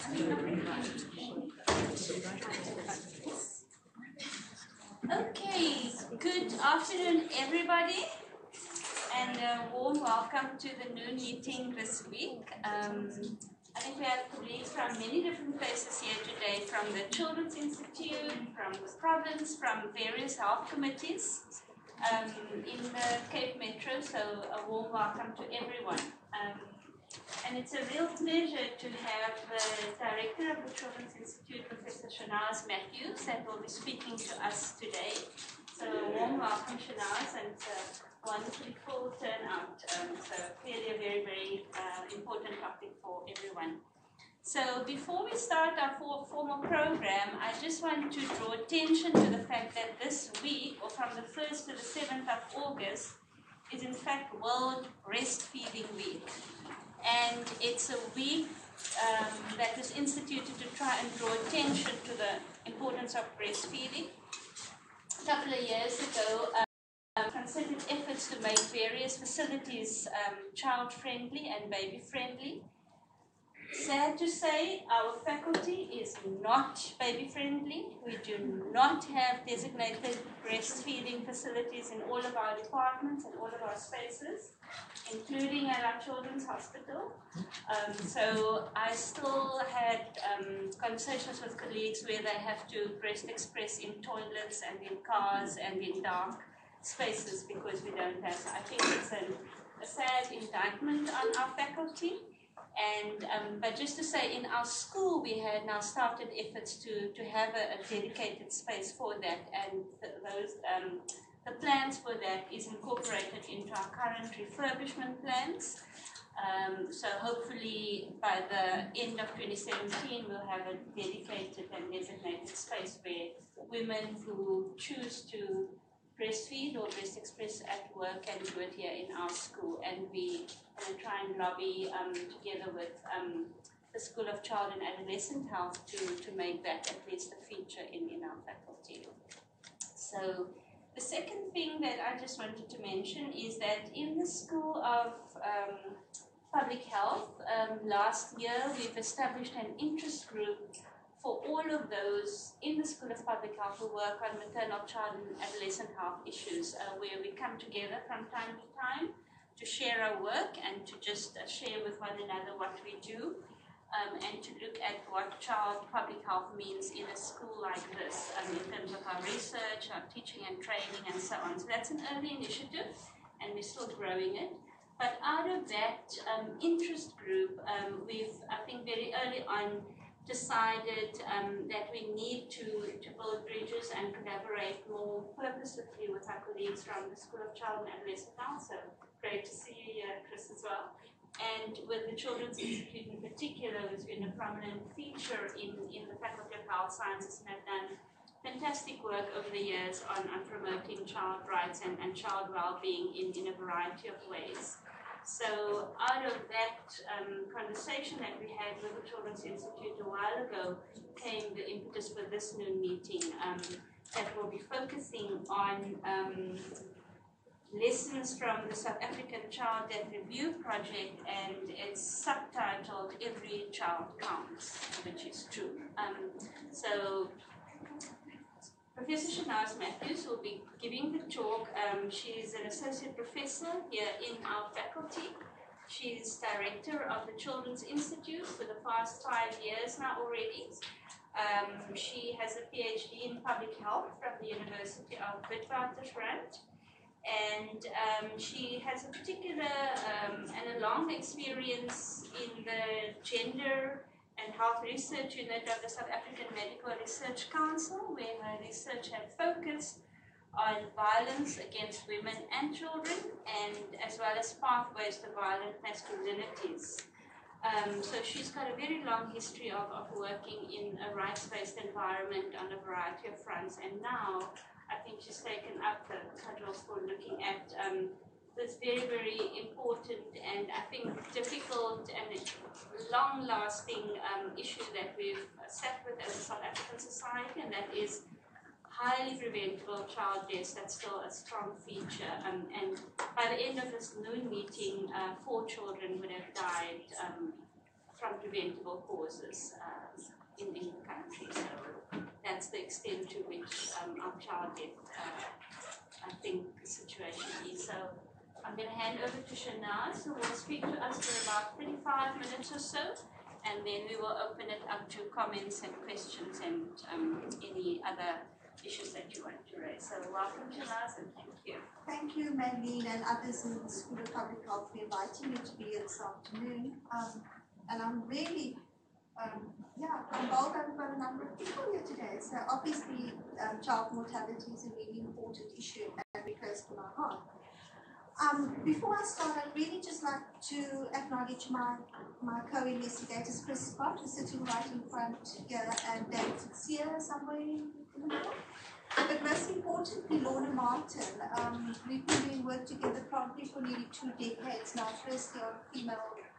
Okay, good afternoon, everybody, and a warm welcome to the noon meeting this week. Um, I think we have colleagues from many different places here today, from the Children's Institute, from the province, from various health committees um, in the Cape Metro, so a warm welcome to everyone. Um, and it's a real pleasure to have the director of the Children's Institute, Professor Shanaaz Mathews, that will be speaking to us today. So a warm welcome, Shanaaz, and a wonderfully full turnout. Um, so clearly a very, very uh, important topic for everyone. So before we start our formal program, I just want to draw attention to the fact that this week, or from the 1st to the 7th of August, is in fact World Breastfeeding Week and it's a week um, that was instituted to try and draw attention to the importance of breastfeeding. A couple of years ago, um, concerted efforts to make various facilities um, child friendly and baby friendly. Sad to say, our faculty is not baby friendly. We do not have designated breastfeeding facilities in all of our departments and all of our spaces including at our children's hospital. Um, so I still had um, conversations with colleagues where they have to breast express in toilets and in cars and in dark spaces because we don't have. I think it's a sad indictment on our faculty. And um, but just to say, in our school, we had now started efforts to to have a, a dedicated space for that, and th- those um, the plans for that is incorporated into our current refurbishment plans. Um, so hopefully by the end of 2017 we'll have a dedicated and designated space where women who choose to breastfeed or breast express at work and do it here in our school and we try and lobby um, together with um, the School of Child and Adolescent Health to, to make that at least a feature in, in our faculty. So the second thing that I just wanted to mention is that in the School of um, Public Health, um, last year we've established an interest group for all of those in the School of Public Health who work on maternal, child, and adolescent health issues, uh, where we come together from time to time to share our work and to just uh, share with one another what we do um, and to look at what child public health means in a school like this um, in terms of our research, our teaching and training, and so on. So that's an early initiative, and we're still growing it. But out of that um, interest group, um, we've, I think, very early on decided um, that we need to, to build bridges and collaborate more purposefully with our colleagues from the School of Child and Adolescent. So great to see you here, Chris, as well and with the Children's Institute in particular, who's been a prominent feature in, in the Faculty of Health Sciences and have done fantastic work over the years on, on promoting child rights and, and child well-being in, in a variety of ways. So out of that um, conversation that we had with the Children's Institute a while ago came the impetus for this noon meeting um, that will be focusing on um, lessons from the South African Child Death Review Project, and it's subtitled Every Child Counts, which is true. Um, so, Professor Shanaaz Mathews will be giving the talk. Um, is an associate professor here in our faculty. She is director of the Children's Institute for the past five years now already. Um, she has a PhD in public health from the University of Witwatersrand and um, she has a particular um, and a long experience in the gender and health research unit of the South African Medical Research Council, where her research had focused on violence against women and children, and as well as pathways to violent masculinities. Um, so she's got a very long history of, of working in a rights-based environment on a variety of fronts, and now I think she's taken up the cudgels for looking at um, this very, very important and I think difficult and long-lasting um, issue that we've sat with as a South African society, and that is highly preventable child deaths. That's still a strong feature. Um, and by the end of this noon meeting, uh, four children would have died um, from preventable causes uh, in, in the country. So that's the extent to which um, our child death, uh, I think, situation is. So I'm going to hand over to Shanaaz, who will speak to us for about 35 minutes or so, and then we will open it up to comments and questions and um, any other issues that you want to raise. So welcome Shanaaz and thank you. Thank you, Manleen, and others in the School of Public Health for inviting me to be here this afternoon. Um, and I'm really, um, yeah, involved. I've got a number of people here today. So obviously, um, child mortality is a really important issue and very close to my heart. Um, before I start, I'd really just like to acknowledge my, my co-investigators, Chris Scott, who's sitting right in front here, and David Sear somewhere in the middle. But most importantly, Lorna Martin. Um, we've been doing work together probably for nearly two decades now, firstly on female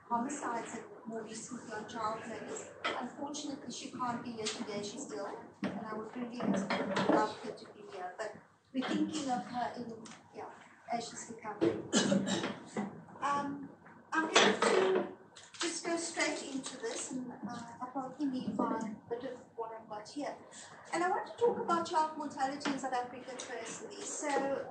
homicides and more recently on child murders. Unfortunately, she can't be here today, she's ill, and I would really have loved her to be here. But we're thinking of her in, as she's recovering. Um, I'm going to just go straight into this, and uh, I probably need my bit of what I've got here. And I want to talk about child mortality in South Africa firstly. So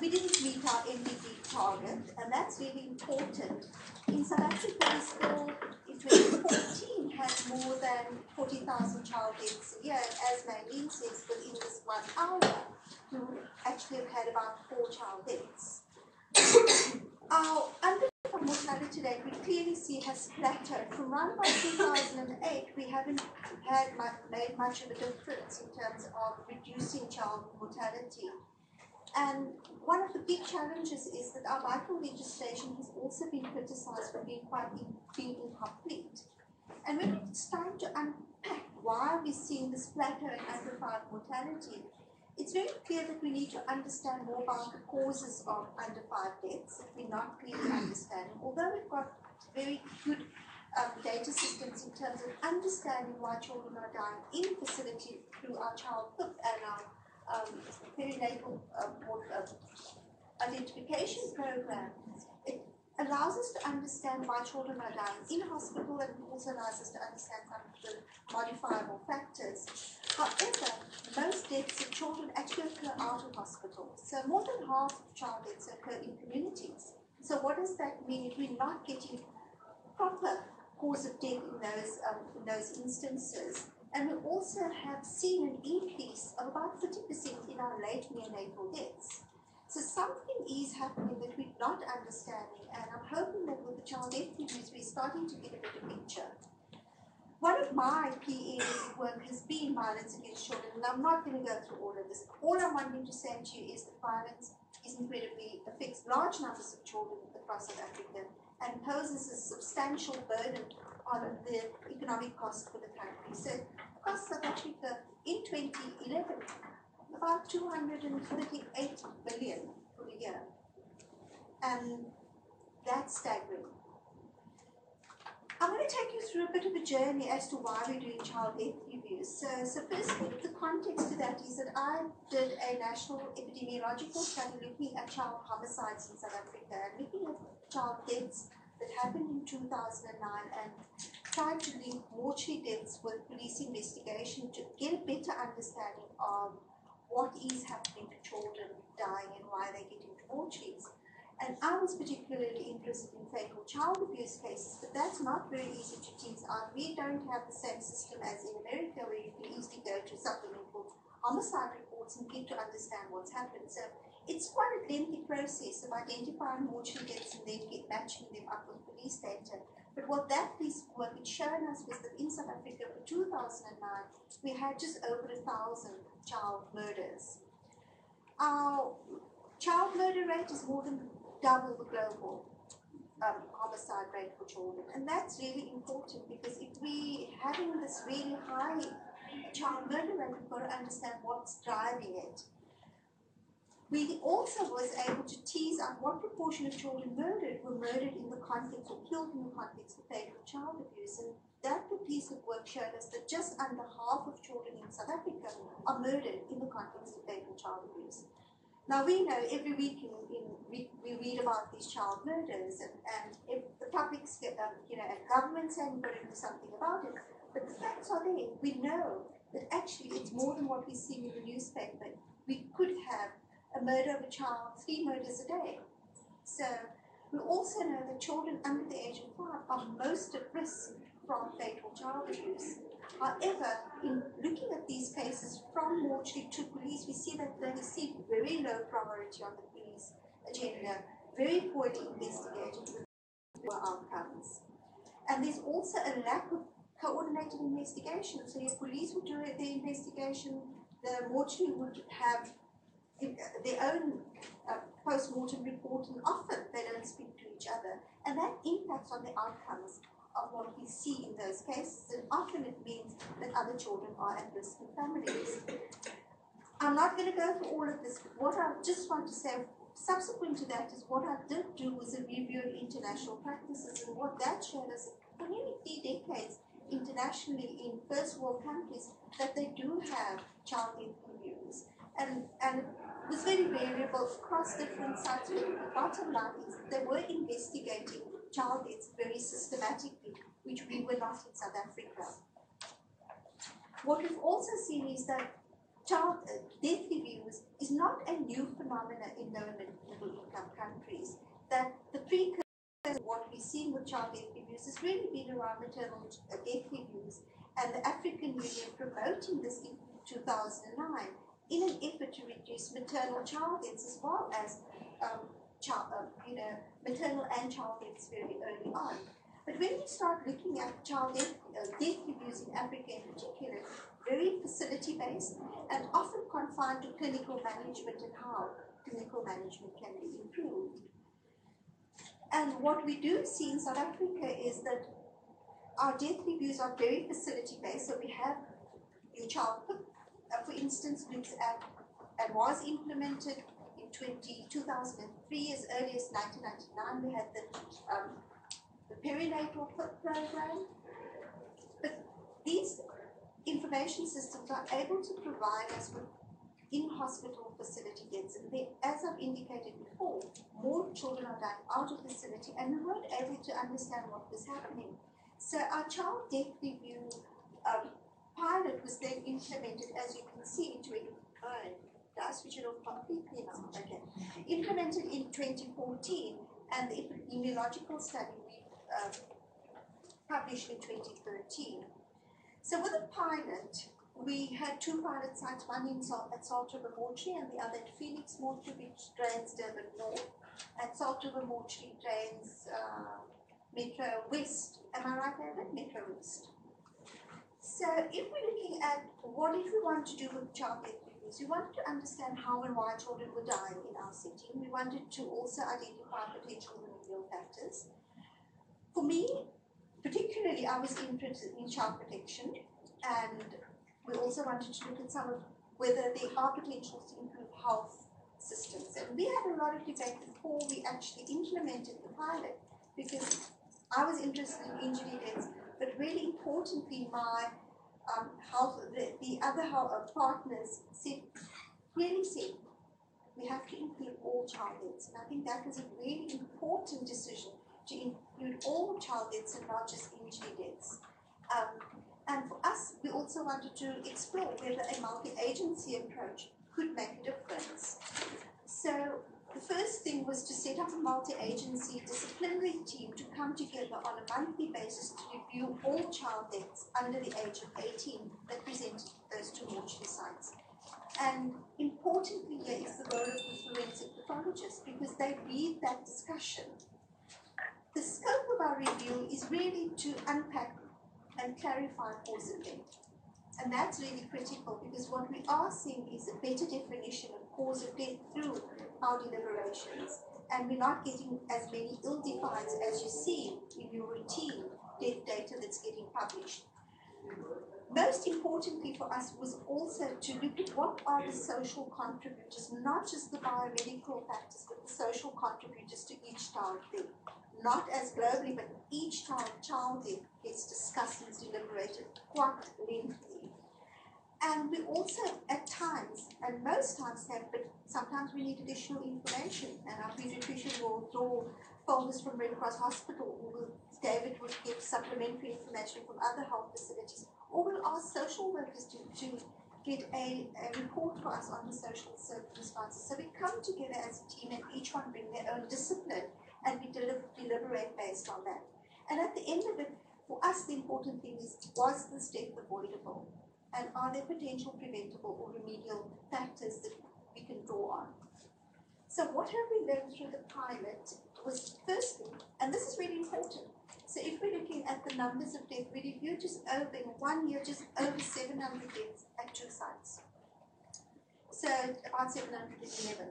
we didn't meet our MDG target, and that's really important. In South Africa, still, in 2014, had more than 40,000 child deaths a year, as Manleen says, within this one hour, we actually have had about four child deaths. Our under mortality rate we clearly see has plateaued. From around about 2008, we haven't had much, made much of a difference in terms of reducing child mortality. And one of the big challenges is that our vital legislation has also been criticized for being quite in, being incomplete. And when it's time to unpack why we're seeing this plateau in under five mortality, it's very clear that we need to understand more about the causes of under five deaths we're not clearly understanding. Although we've got very good um, data systems in terms of understanding why children are dying in facility through our child PIP and our um, perinatal um, uh, identification program, it allows us to understand why children are dying in hospital and also allows us to understand some of the modifiable factors. However, most deaths of children actually occur out of hospital. So more than half of child deaths occur in communities. So what does that mean if we're not getting proper cause of death in those, um, in those instances? And we also have seen an increase of about 30% in our late neonatal deaths. So something is happening that we're not understanding, and I'm hoping that with the child death reviews, we're starting to get a better picture. One of my of work has been violence against children, and I'm not going to go through all of this. All I'm wanting to say to you is that violence is incredibly affects large numbers of children across South Africa and poses a substantial burden on the economic cost for the country. So across South Africa in 2011, about 238 billion for year. And that's staggering. I'm going to take you through a bit of a journey as to why we're doing child death reviews. So, so firstly, the context to that is that I did a national epidemiological study looking at child homicides in South Africa and looking at child deaths that happened in 2009 and tried to link mortuary deaths with police investigation to get a better understanding of what is happening to children dying and why they get into mortuaries. And I was particularly interested in fatal child abuse cases, but that's not very easy to tease out. We don't have the same system as in America where you can easily go to supplemental homicide reports and get to understand what's happened. So it's quite a lengthy process of identifying deaths and then get matching them up with police data. But what that piece of work had shown us was that in South Africa for 2009, we had just over a thousand child murders. Our child murder rate is more than double the global um, homicide rate for children. And that's really important because if we having this really high child murder rate, we've got to understand what's driving it. We also was able to tease out what proportion of children murdered were murdered in the context or killed in the context of fatal child abuse. And that piece of work showed us that just under half of children in South Africa are murdered in the context of fatal child abuse. Now we know every week in, in we, we read about these child murders and, and if the public's um, you know, and governments haven't got to do something about it. But the facts are there. We know that actually it's more than what we see in the newspaper. We could have a murder of a child, three murders a day. So we also know that children under the age of five are most at risk from fatal child abuse. However, in looking at these cases from mortuary to police, we see that they receive very low priority on the police agenda, very poorly investigated with poor outcomes. And there's also a lack of coordinated investigation. So your police would do their investigation, the mortuary would have their own uh, post-mortem report and often they don't speak to each other and that impacts on the outcomes of what we see in those cases and often it means that other children are at risk in families. I'm not going to go through all of this, but what I just want to say subsequent to that is what I did do was a review of international practices and what that showed us for nearly three decades internationally in first world countries that they do have child reviews and, and was very variable across different sites. But the bottom line is they were investigating child deaths very systematically, which we were not in South Africa. What we've also seen is that child uh, death reviews is not a new phenomenon in low and middle income countries. That the precursor what we're seeing with child death reviews has really been around maternal uh, death reviews and the African Union promoting this in 2009 in an effort to reduce maternal child deaths as well as um, child, uh, you know, maternal and child deaths very early on. But when we start looking at child death, uh, death reviews in Africa in particular, very facility based and often confined to clinical management and how clinical management can be improved. And what we do see in South Africa is that our death reviews are very facility based. So we have your child for instance, looks at and was implemented in 20, 2003 as early as 1999. We had the, um, the perinatal program. But these information systems are able to provide us with in-hospital facility deaths. And they, as I've indicated before, more children are dying out of facility and we weren't able to understand what was happening. So our child death review um, pilot was then implemented, as you can see, in. Uh, did I switch it off completely now? Okay. Implemented in 2014, and the epidemiological study we uh, published in 2013. So with the pilot, we had two pilot sites, one in Salt, at Salt River Mortuary and the other at Phoenix Mortuary, which drains Durban North. At Salt River Mortuary drains uh, Metro West. Am I right, David? Metro West. So if we're looking at what did we want to do with child death we wanted to understand how and why children were dying in our city. We wanted to also identify potential remedial factors. For me, particularly, I was interested in child protection, and we also wanted to look at some of whether there are potentials to improve health systems. And we had a lot of debate before we actually implemented the pilot, because I was interested in injury deaths, but really importantly, my um, the, the other uh, partners said, really said, we have to include all child deaths. And I think that was a really important decision to include all child deaths and not just injury deaths. Um, and for us, we also wanted to explore whether a multi-agency approach could make a difference. So the first thing was to set up a multi-agency disciplinary team to come together on a monthly basis to review all child deaths under the age of 18 that presented those two mortuary sites. And importantly here is the role of the forensic pathologist because they lead that discussion. The scope of our review is really to unpack and clarify cause of death. And that's really critical because what we are seeing is a better definition of cause of death through our deliberations and we're not getting as many ill defines as you see in your routine data that's getting published. Most importantly for us was also to look at what are the social contributors, not just the biomedical factors, but the social contributors to each child death. Not as globally, but each child, child death gets discussed and deliberated quite lengthily. And we also, at times, and most times have, but sometimes we need additional information, and our pediatrician will draw folders from Red Cross Hospital, or David will give supplementary information from other health facilities, or we'll ask social workers to, to get a, a report for us on the social circumstances. So we come together as a team and each one bring their own discipline and we deliberate based on that. And at the end of it, for us, the important thing is was this death avoidable? And are there potential preventable or remedial factors that we can draw on? So, what have we learned through the pilot was firstly, and this is really important. So, if we're looking at the numbers of death, we reviewed just over one year, just over 700 deaths at two sites. So, about 711.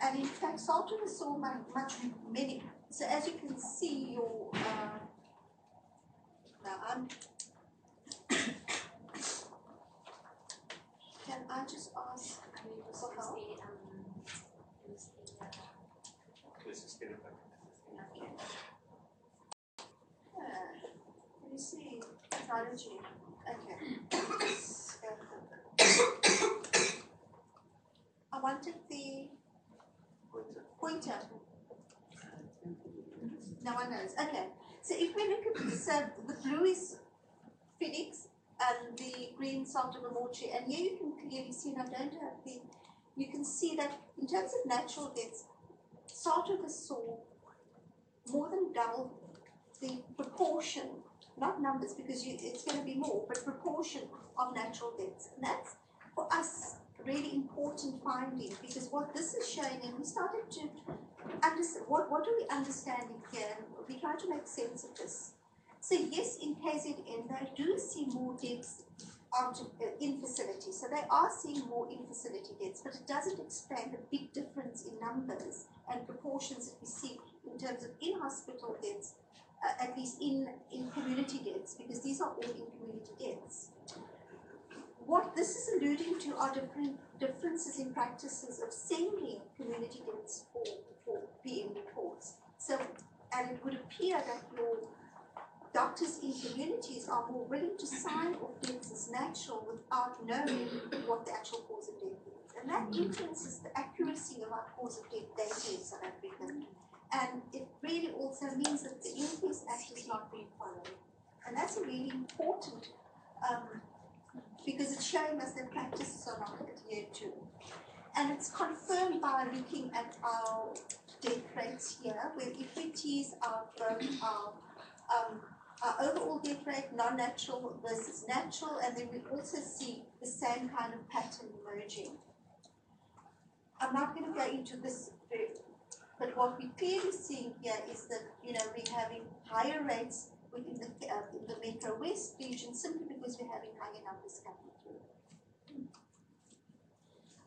And in fact, Salton saw much, much many. So, as you can see, your uh, now I'm Can I just ask for help? Let's just get it back. Okay. Uh, Let me see. Technology. Okay. Let's go I wanted the Pointer. pointer. No one knows. Okay. So if we look at so the blue is Phoenix and the green Salto Mortuary, and here you can clearly see, and I don't have the, you can see that in terms of natural deaths, Salto saw more than double the proportion, not numbers because you, it's going to be more, but proportion of natural deaths. And that's for us really important finding because what this is showing, and we started to understand what, what are we understanding here, we try to make sense of this. So yes, in KZN, they do see more deaths out uh, in facilities. So they are seeing more in facility deaths, but it doesn't explain the big difference in numbers and proportions that we see in terms of in-hospital deaths, uh, at least in, in community deaths, because these are all in community deaths. What this is alluding to are different differences in practices of sending community deaths for, for PM reports. So, and it would appear that your doctors in communities are more willing to sign off deaths as natural without knowing what the actual cause of death is. And that influences the accuracy of our cause of death data in South Africa. And it really also means that the Inquests Act is not being followed. And that's a really important um, because it's showing us that practices are not adhered to. And it's confirmed by looking at our death rates here, where if we tease both our um, our overall death rate, non-natural versus natural, and then we also see the same kind of pattern emerging. I'm not going to go into this, but what we're clearly seeing here is that you know we're having higher rates within the uh, in the Metro West region simply because we're having higher numbers coming.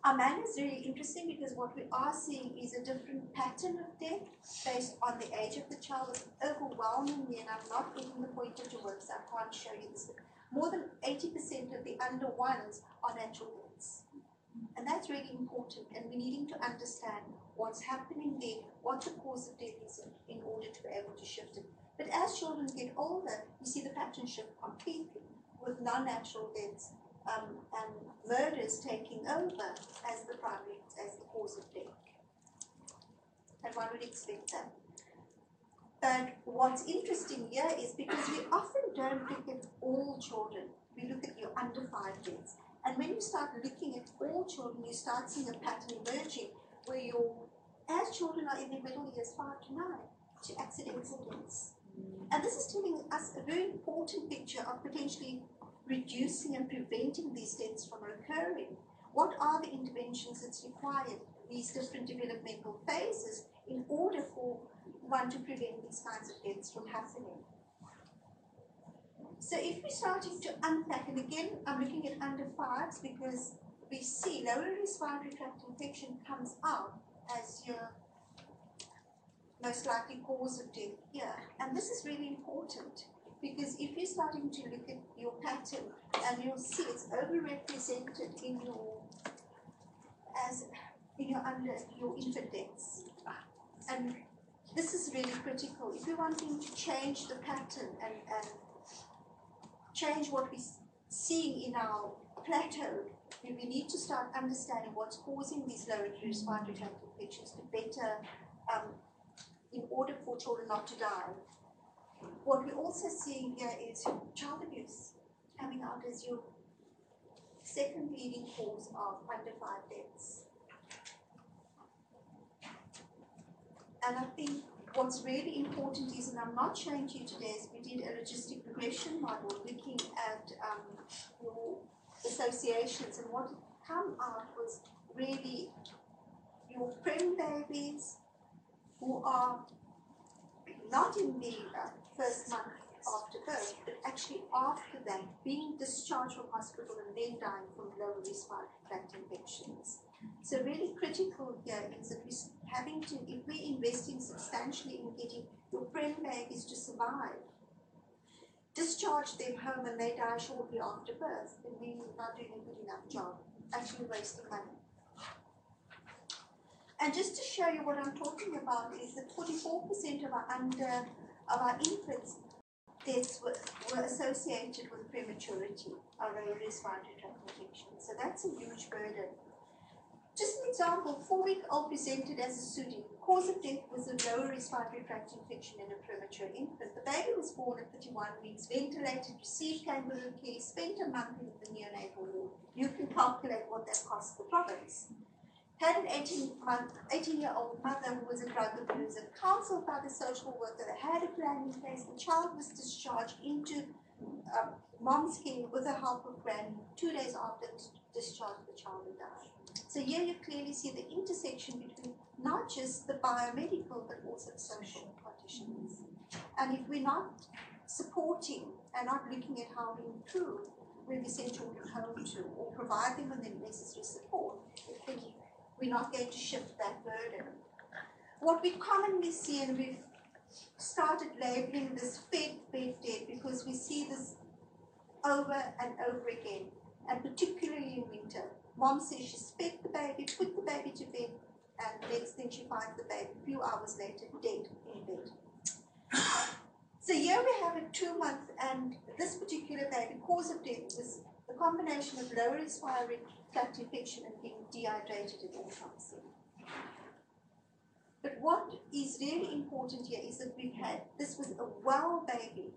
Man is really interesting because what we are seeing is a different pattern of death based on the age of the child. It's Overwhelmingly, and I'm not getting the pointer to work, so I can't show you this. More than 80% of the under ones are natural deaths. And that's really important, and we're needing to understand what's happening there, what the cause of death is in, in order to be able to shift it. But as children get older, you see the pattern shift completely with non-natural deaths um, and murders taking over as the primary, as the cause of death. And one would expect that. But what's interesting here is because we often don't look at all children, we look at your under five deaths. And when you start looking at all children, you start seeing a pattern emerging where your, as children are in their middle years, five to nine, to accidental deaths. And this is telling us a very important picture of potentially reducing and preventing these deaths from occurring. What are the interventions that's required, these different developmental phases, in order for one to prevent these kinds of deaths from happening? So if we're starting to unpack, and again, I'm looking at under fives because we see lower respiratory tract infection comes out as your most likely cause of death here. And this is really important because if you're starting to look at your pattern and you'll see it's overrepresented in your as in your under your infant deaths. And this is really critical. If we're wanting to change the pattern and, and change what we're seeing in our plateau, we need to start understanding what's causing these lower respiratory tract infections to better, um, in order for children not to die. What we're also seeing here is child abuse coming out as your second leading cause of under five deaths. And I think what's really important is, and I'm not showing to you today, is we did a logistic regression model looking at um, your associations, and what come out was really your prem babies who are not in the uh, first month after birth, but actually after that, being discharged from hospital and then dying from lower respiratory tract infections. So really critical here is that we're having to, if we're investing substantially in getting your prem is to survive, discharge them home and they die shortly after birth, then we're not doing a good enough job, actually wasting money. And just to show you what I'm talking about is that 44% of our under of our infants deaths were, were associated with prematurity or lower respiratory tract infection. So that's a huge burden. Just an example, four-week-old presented as a SUDI. Cause of death was a lower respiratory tract infection in a premature infant. The baby was born at 31 weeks, ventilated, received kangaroo care, spent a month in the neonatal ward. You can calculate what that cost the province. Had an 18 month, 18 year old mother who was a drug abuser, counseled by the social worker, they had a plan in place. The child was discharged into um, mom's care with the help of granny. Two days after discharge, the child had died. So here you clearly see the intersection between not just the biomedical but also the social conditions. And if we're not supporting and not looking at how we improve where we send children home to or provide them with the necessary support, then we're not going to shift that burden. What we commonly see, and we've started labeling this fed bed dead because we see this over and over again, and particularly in winter. Mom says she fed the baby, put the baby to bed, and the next thing she finds the baby a few hours later dead in bed. So here we have a two month, and this particular baby, cause of death was a combination of lower respiratory tract infection and being dehydrated at autopsy. But what is really important here is that we've had this was a well baby,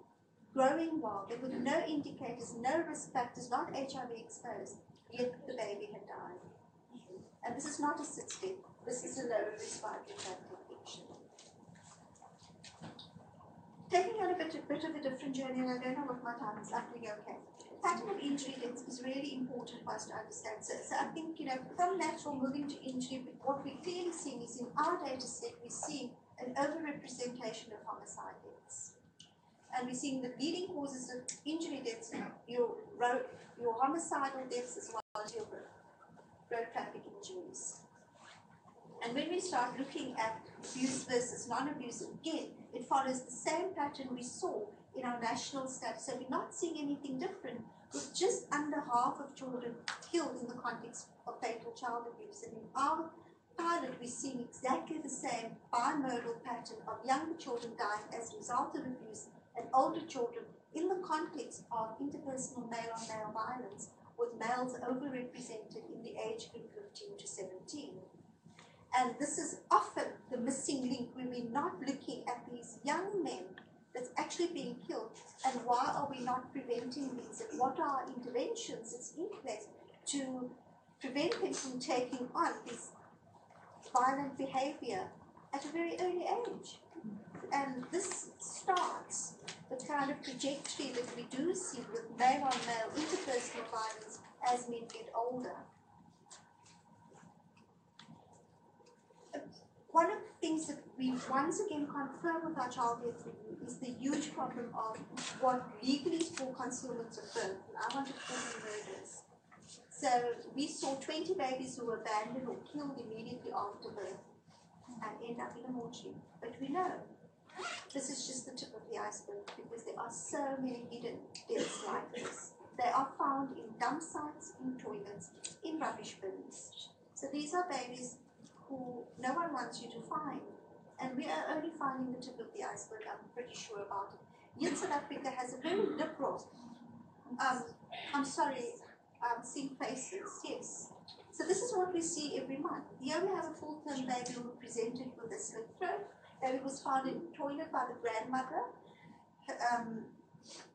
growing well. There were no indicators, no risk factors, not HIV exposed, yet the baby had died. And this is not a sit step, this is a lower respiratory tract infection. Taking on a bit, a bit of a different journey, and I don't know what my time is up, we okay. Pattern of injury deaths is really important for us to understand. So, so I think, you know, from natural moving to injury, what we're clearly seeing is in our data set, we see an overrepresentation of homicide deaths. And we're seeing the leading causes of injury deaths, your road, your homicidal deaths as well as your road traffic injuries. And when we start looking at abuse versus non-abuse, again, it follows the same pattern we saw in our national stats. So we're not seeing anything different with just under half of children killed in the context of fatal child abuse. And in our pilot, we're seeing exactly the same bimodal pattern of younger children dying as a result of abuse and older children in the context of interpersonal male-on-male violence with males overrepresented in the age group 15 to 17. And this is often the missing link we're not looking at these young men that's actually being killed and why are we not preventing these and what are our interventions that's in place to prevent them from taking on this violent behavior at a very early age. And this starts the kind of trajectory that we do see with male on male interpersonal violence as men get older. One of the things that we once again confirm with our child death review is the huge problem of what legally is for concealment of birth. And I want to call them murders. So we saw 20 babies who were abandoned or killed immediately after birth. and end up in a mortuary. But we know this is just the tip of the iceberg because there are so many hidden deaths like this. They are found in dump sites, in toilets, in rubbish bins. So these are babies who no one wants you to find. And we are only finding the tip of the iceberg, I'm pretty sure about it. Yet South Africa has a very liberal, um, I'm sorry, um, seeing faces, yes. So this is what we see every month. Here we have a full-term baby who presented with a slit throat. Baby was found in the toilet by the grandmother. Um,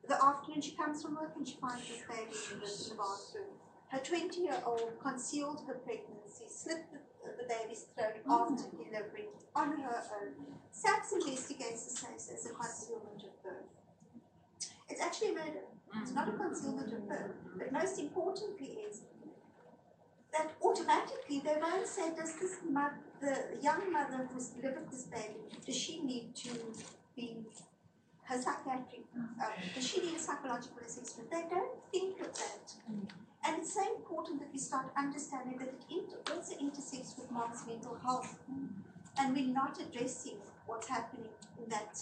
the afternoon she comes from work and she finds this baby in the, bathroom. Her 20-year-old concealed her pregnancy, slipped the, the baby's throat after mm-hmm. delivery on her own. SAPS investigates the case as a concealment of birth. It's actually a murder. It's not a mm-hmm. concealment of birth. But most importantly is that automatically they won't say, does this mother, the young mother who's delivered this baby, does she need to be her psychiatric, mm-hmm. uh, does she need a psychological assessment? They don't think of that. And it's so important that we start understanding that it also intersects with mom's mental health. And we're not addressing what's happening in that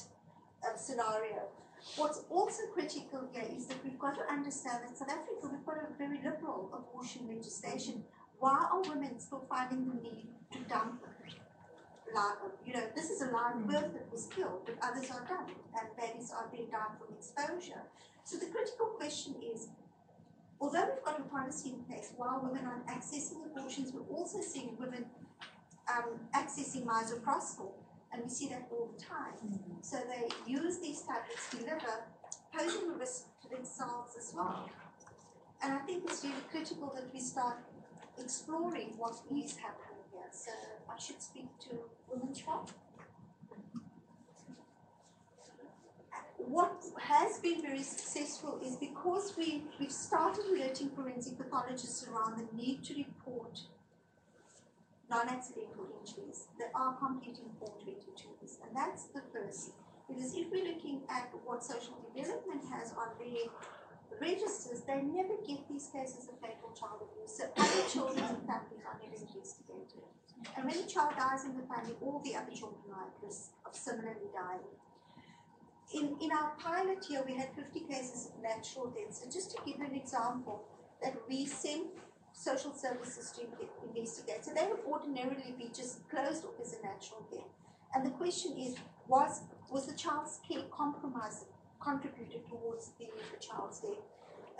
uh, scenario. What's also critical here is that we've got to understand that South Africa, we've got a very liberal abortion legislation. Why are women still finding the need to dump live, you know, this is a live birth that was killed, but others are dumped, and babies are being died from exposure. So the critical question is, although we've got a policy in place, while women are accessing abortions, we're also seeing women um, accessing misoprostol, and we see that all the time. So they use these tablets to deliver, posing a risk to themselves as well. And I think it's really critical that we start exploring what is happening here. So I should speak to Women's Health. What has been very successful is because we, we've started alerting forensic pathologists around the need to report non-accidental injuries that are completing Form 22s. And that's the first. Because if we're looking at what social development has on their registers, they never get these cases of fatal child abuse. So other children and families are never investigated. And when a child dies in the family, all the other children are at risk of similarly dying. In, in our pilot here, we had 50 cases of natural deaths. And just to give an example, that we sent social services to investigate. So they would ordinarily be just closed off as a natural death. And the question is, was was the child's care compromised, contributed towards the, the child's death?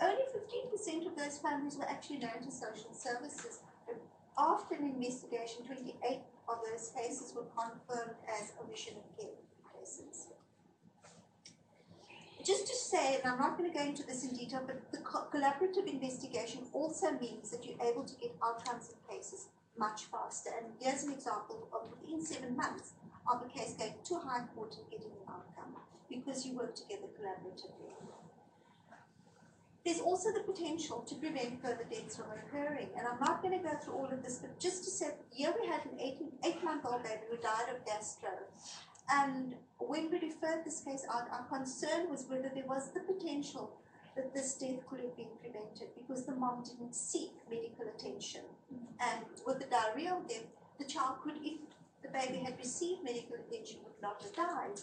Only 15% of those families were actually known to social services. But after an investigation, 28 of those cases were confirmed as omission of care cases just to say, and I'm not going to go into this in detail, but the co- collaborative investigation also means that you're able to get outcomes in cases much faster. And here's an example of within seven months of a case going to high court and getting an outcome because you work together collaboratively. There's also the potential to prevent further deaths from occurring. And I'm not going to go through all of this, but just to say, here we had an eight, eight baby who died of gastro. And when we referred this case out, our concern was whether there was the potential that this death could have been prevented because the mom didn't seek medical attention. Mm-hmm. And with the diarrheal death, the child could, if the baby had received medical attention, would not have died.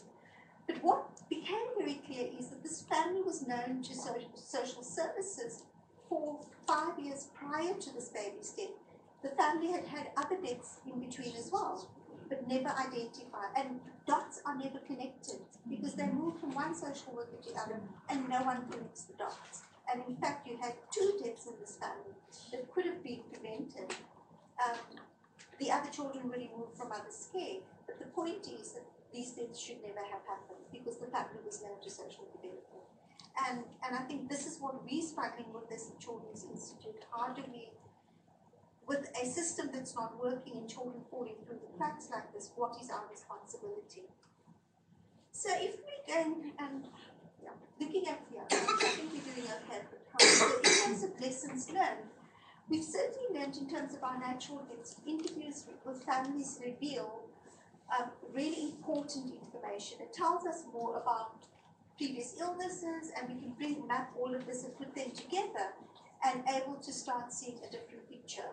But what became very clear is that this family was known to so- social services for five years prior to this baby's death. The family had had other deaths in between as well but never identify. And dots are never connected because they move from one social worker to the other and no one connects the dots. And in fact, you had two deaths in this family that could have been prevented. Um, the other children were removed from other care. But the point is that these deaths should never have happened because the family was known to social development. And, and I think this is what we're struggling with as the Children's Institute. How do we with a system that's not working and children falling through the cracks like this, what is our responsibility? So if we go and yeah, looking at here, I think we're doing okay. So in terms of lessons learned, we've certainly learned in terms of our natural deaths, interviews with families reveal um, really important information. It tells us more about previous illnesses and we can bring map all of this and put them together and able to start seeing a different picture.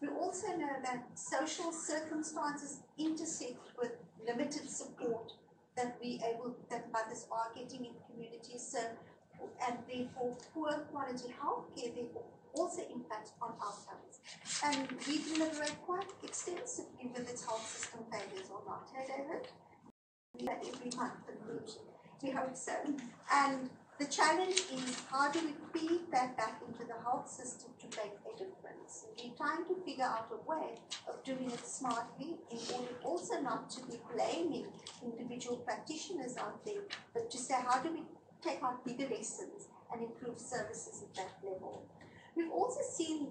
We also know that social circumstances intersect with limited support that we able that mothers are getting in communities. So, and therefore, poor quality healthcare therefore also impacts on outcomes. And we deliberate quite extensively with its health system failures or not. Hey, David? We every month, we hope so. And the challenge is how do we feed that back into the health system to make a difference? We're trying to figure out a way of doing it smartly in order also not to be blaming individual practitioners out there, but to say how do we take out bigger lessons and improve services at that level. We've also seen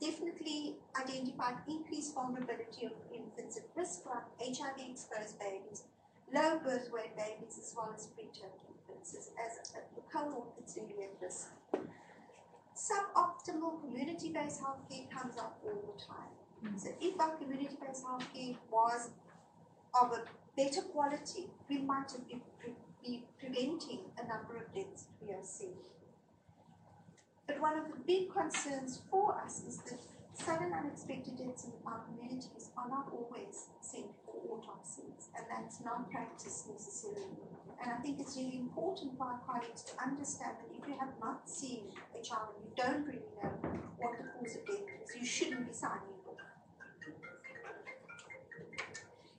definitely identified increased vulnerability of infants at risk, like HIV exposed babies, low birth weight babies, as well as preterm as, a, cohort that's really at risk. Suboptimal community based healthcare comes up all the time. So, if our community based healthcare was of a better quality, we might have been pre- be preventing a number of deaths we are seeing. But one of the big concerns for us is that sudden unexpected deaths in our communities are not always sent for autopsies, and that's not practiced necessarily. And I think it's really important for our colleagues to understand that if you have not seen a child and you don't really know what the cause of death is, you shouldn't be signing it off.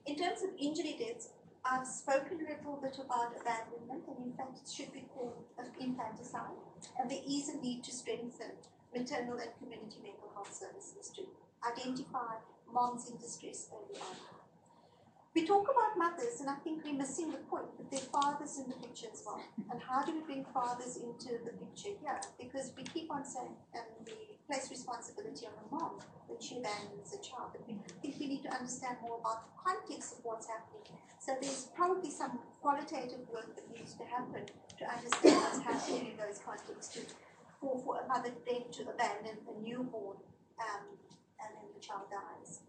In terms of injury deaths, I've spoken a little bit about abandonment, and in fact, it should be called infanticide. And there is a need to strengthen maternal and community mental health services to identify moms in distress early on. We talk about mothers, and I think we're missing the point that there are fathers in the picture as well. And how do we bring fathers into the picture here? Because we keep on saying, and we place responsibility on the mom when she abandons a child. But we think we need to understand more about the context of what's happening. So there's probably some qualitative work that needs to happen to understand what's happening in those contexts. To, for, for a mother then to abandon a newborn um, and then the child dies.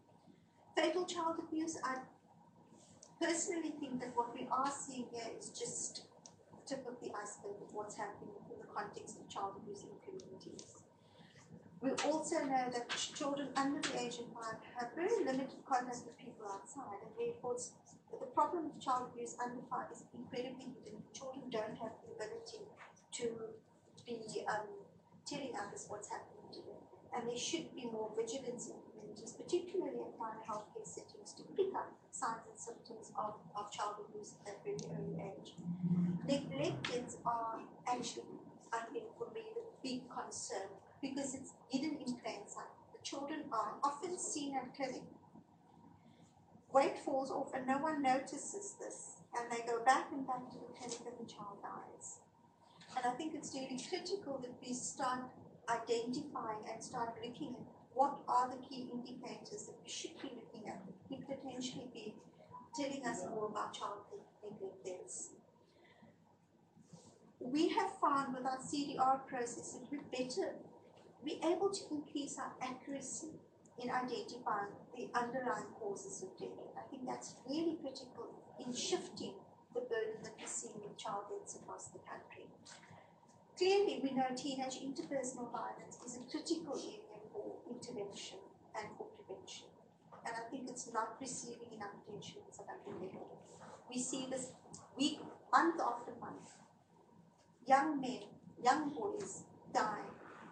Fatal child abuse, I personally think that what we are seeing here is just the tip of the iceberg of what's happening in the context of child abuse in communities. We also know that children under the age of five have very limited contact with people outside, and therefore the problem of child abuse under five is incredibly hidden. Children don't have the ability to be um, telling others what's happening to them, and there should be more vigilance in communities, particularly in primary healthcare settings, to pick up signs and symptoms of, of child abuse at a very early age. Neglect deaths are actually, I think, for me, the big concern because it's hidden in plain sight. The children are often seen at clinic. Weight falls off and no one notices this, and they go back and back to the clinic and the child dies. And I think it's really critical that we start identifying and start looking at what are the key indicators that we should be looking at that could potentially be telling us more about child neglect. We have found with our CDR process that we're better, we're able to increase our accuracy in identifying the underlying causes of death. I think that's really critical in shifting the burden that we're seeing with child deaths across the country. Clearly, we know teenage interpersonal violence is a critical area intervention and for prevention. And I think it's not receiving enough attention in South Africa. We see this week, month after month. Young men, young boys die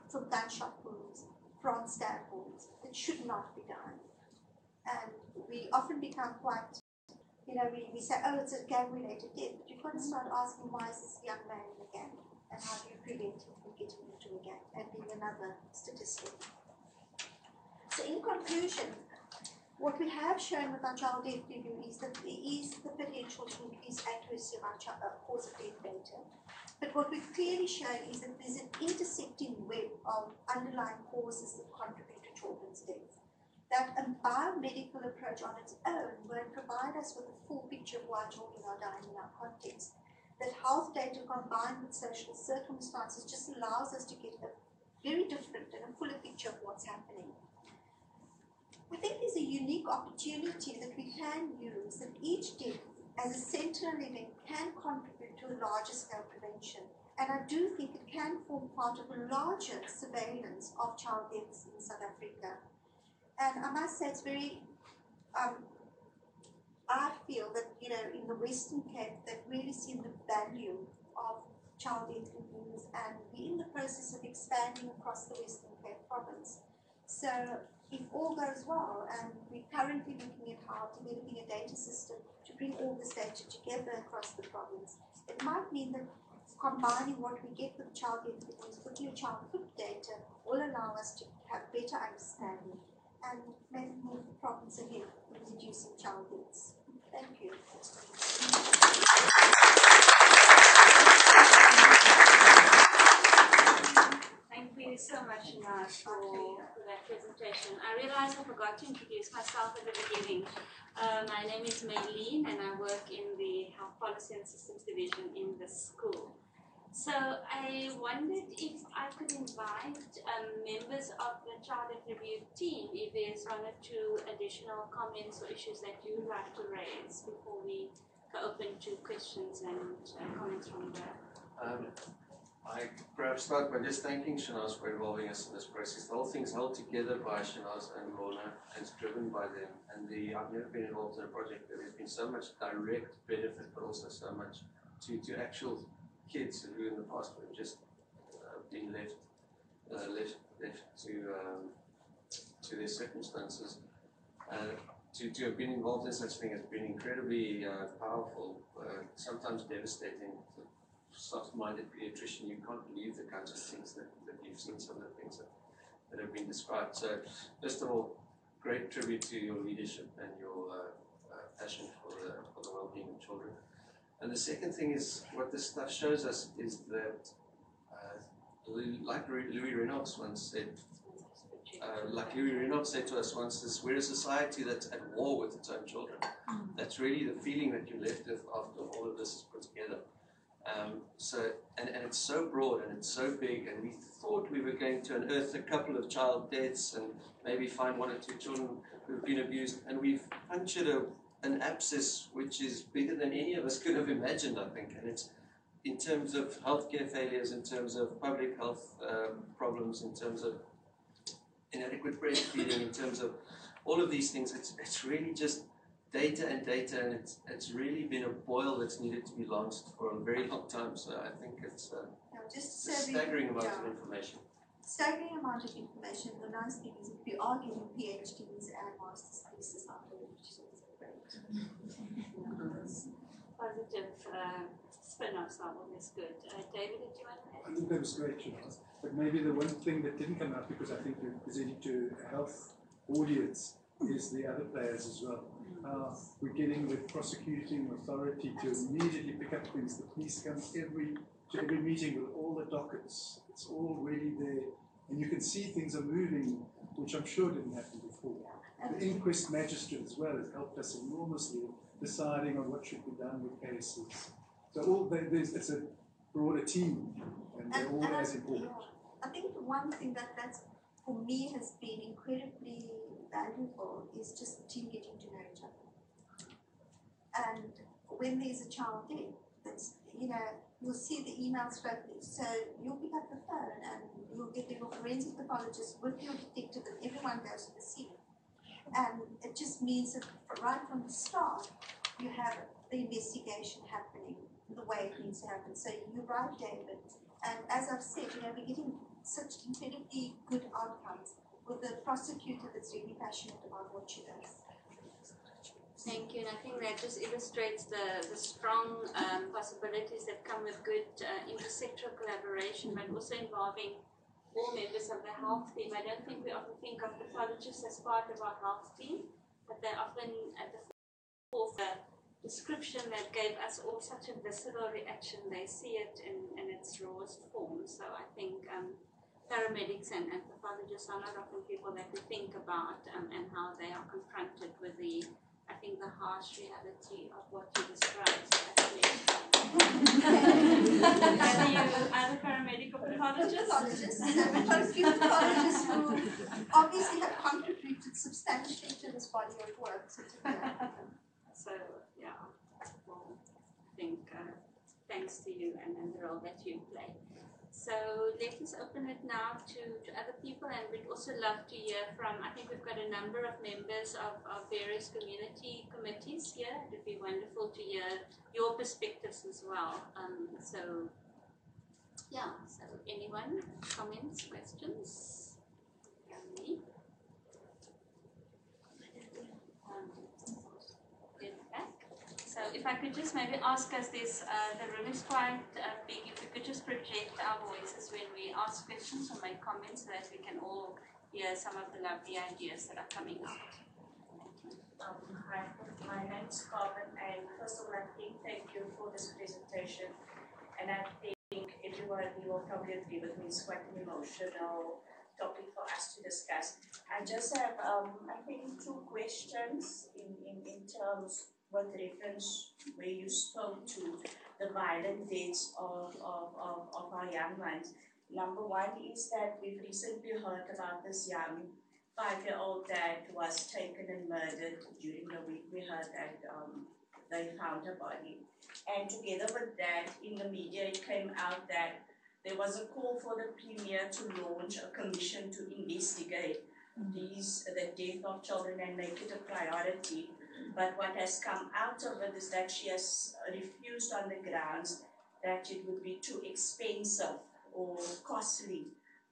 from gunshot wounds, from stab wounds. It should not be done. And we often become quite, you know, we, we say, oh, it's a gang related death. But you've got to mm. start asking, why is this young man in a gang? And how do you prevent him from getting into a gang and being another statistic? So, in conclusion, what we have shown with our child death review is that there is the potential to increase accuracy of our child, uh, cause of death data. But what we've clearly shown is that there's an intersecting web of underlying causes that contribute to children's death. That a biomedical approach on its own won't provide us with a full picture of why children are dying in our context. That health data combined with social circumstances just allows us to get a very different and a fuller picture of what's happening. I think there's a unique opportunity that we can use that each death as a sentinel event can contribute to a larger scale prevention. And I do think it can form part of a larger surveillance of child deaths in South Africa. And I must say, it's very, um, I feel that, you know, in the Western Cape, they've really seen the value of child death reviews, and we're in the process of expanding across the Western Cape province. So, if all goes well, and we're currently looking at how developing a data system to bring all this data together across the province, it might mean that combining what we get with child death reviews with your childhood data will allow us to have better understanding and maybe move the province ahead in reducing child deaths. Thank you. Thank you so much, Naz, for, for that presentation. I realized I forgot to introduce myself at the beginning. Uh, my name is Maylene, and I work in the Health Policy and Systems Division in the school. So I wondered if I could invite um, members of the Child Review team if there's one or two additional comments or issues that you would like to raise before we open to questions and uh, comments from the I perhaps start by just thanking Shanaaz for involving us in this process. The whole thing's held together by Shanaaz and Lorna and it's driven by them. And the I've never been involved in a project where there's been so much direct benefit, but also so much to, to actual kids who in the past have just uh, been left uh, left left to um, to their circumstances. Uh, to, to have been involved in such a thing has been incredibly uh, powerful, uh, sometimes devastating soft-minded pediatrician, you can't believe the kinds of things that, that you've seen, some of the things that, that have been described. So, first of all, great tribute to your leadership and your uh, uh, passion for the, for the well-being of children. And the second thing is, what this stuff shows us is that, uh, like Louis Reynolds once said, uh, like Louis Reynolds said to us once, is we're a society that's at war with its own children. That's really the feeling that you're left with after all of this is put together. Um, so, and, and it's so broad and it's so big, and we thought we were going to unearth a couple of child deaths and maybe find one or two children who've been abused, and we've punctured a, an abscess which is bigger than any of us could have imagined, I think, and it's in terms of healthcare failures, in terms of public health um, problems, in terms of inadequate breastfeeding, in terms of all of these things. It's, it's really just data and data, and it's, it's really been a boil that's needed to be launched for a very long time. So I think it's uh, Now, just a staggering amount yeah. of information. staggering amount of information. The nice thing is if we are getting PhDs and master's thesis out of it, which is also great. positive uh, spin-offs are always good. Uh, David, did you want to add? I think that was great, Shanaaz. But maybe the one thing that didn't come out because I think you're presenting to a health audience is the other players as well. Uh, we're getting the prosecuting authority to immediately pick up things. The police come every to every meeting with all the dockets. It's all really there, and you can see things are moving, which I'm sure didn't happen before. The inquest magistrate as well has helped us enormously in deciding on what should be done with cases. So all there- there's it's a broader team, and they're And, all and as important. I think the one thing that that's for me has been incredibly valuable is just team getting to know each other. And when there's a child dead, that's you know you'll see the emails floating. So you'll pick up the phone and you'll get your forensic pathologist with your detective, and everyone goes to the scene. And it just means that right from the start, you have the investigation happening the way it needs to happen. So you're right, David. And as I've said, you know, we're getting such incredibly good outcomes with the prosecutor that's really passionate about what she does. Thank you, and I think that just illustrates the, the strong um, possibilities that come with good uh, intersectoral collaboration, but also involving all members of the health team. I don't think we often think of pathologists as part of our health team, but they're often at the forefront the description that gave us all such a visceral reaction. They see it in, in its rawest form. So I think um, paramedics and, and pathologists are not often people that we think about um, and how they are confronted with the I think the harsh reality of what you described. So Are you other paramedic or pathologist? Pathologists, and we've got a few pathologists who obviously have contributed substantially to this body of work. So. So yeah, well, I think uh, thanks to you and, and the role that you play. So let us open it now to, to other people and we'd also love to hear from, I think we've got a number of members of, of various community committees here. It would be wonderful to hear your perspectives as well. Um, so yeah, so anyone, comments, questions? Um. So if I could just maybe ask us this, uh, the room is quite uh, big, just project our voices when we ask questions or make comments so that we can all hear some of the lovely ideas that are coming out. Um, hi, my name's Carmen, and first of all, I think thank you for this presentation. And I think everyone will probably agree with me, it's quite an emotional topic for us to discuss. I just have, um, I think, two questions in, in, in terms with reference where you spoke to the violent deaths of, of, of, of our young ones. Number one is that we've recently heard about this young five-year-old that was taken and murdered during the week. We heard that um, they found her body. And together with that, in the media, it came out that there was a call for the premier to launch a commission to investigate these the death of children and make it a priority. But what has come out of it is that she has refused on the grounds that it would be too expensive or costly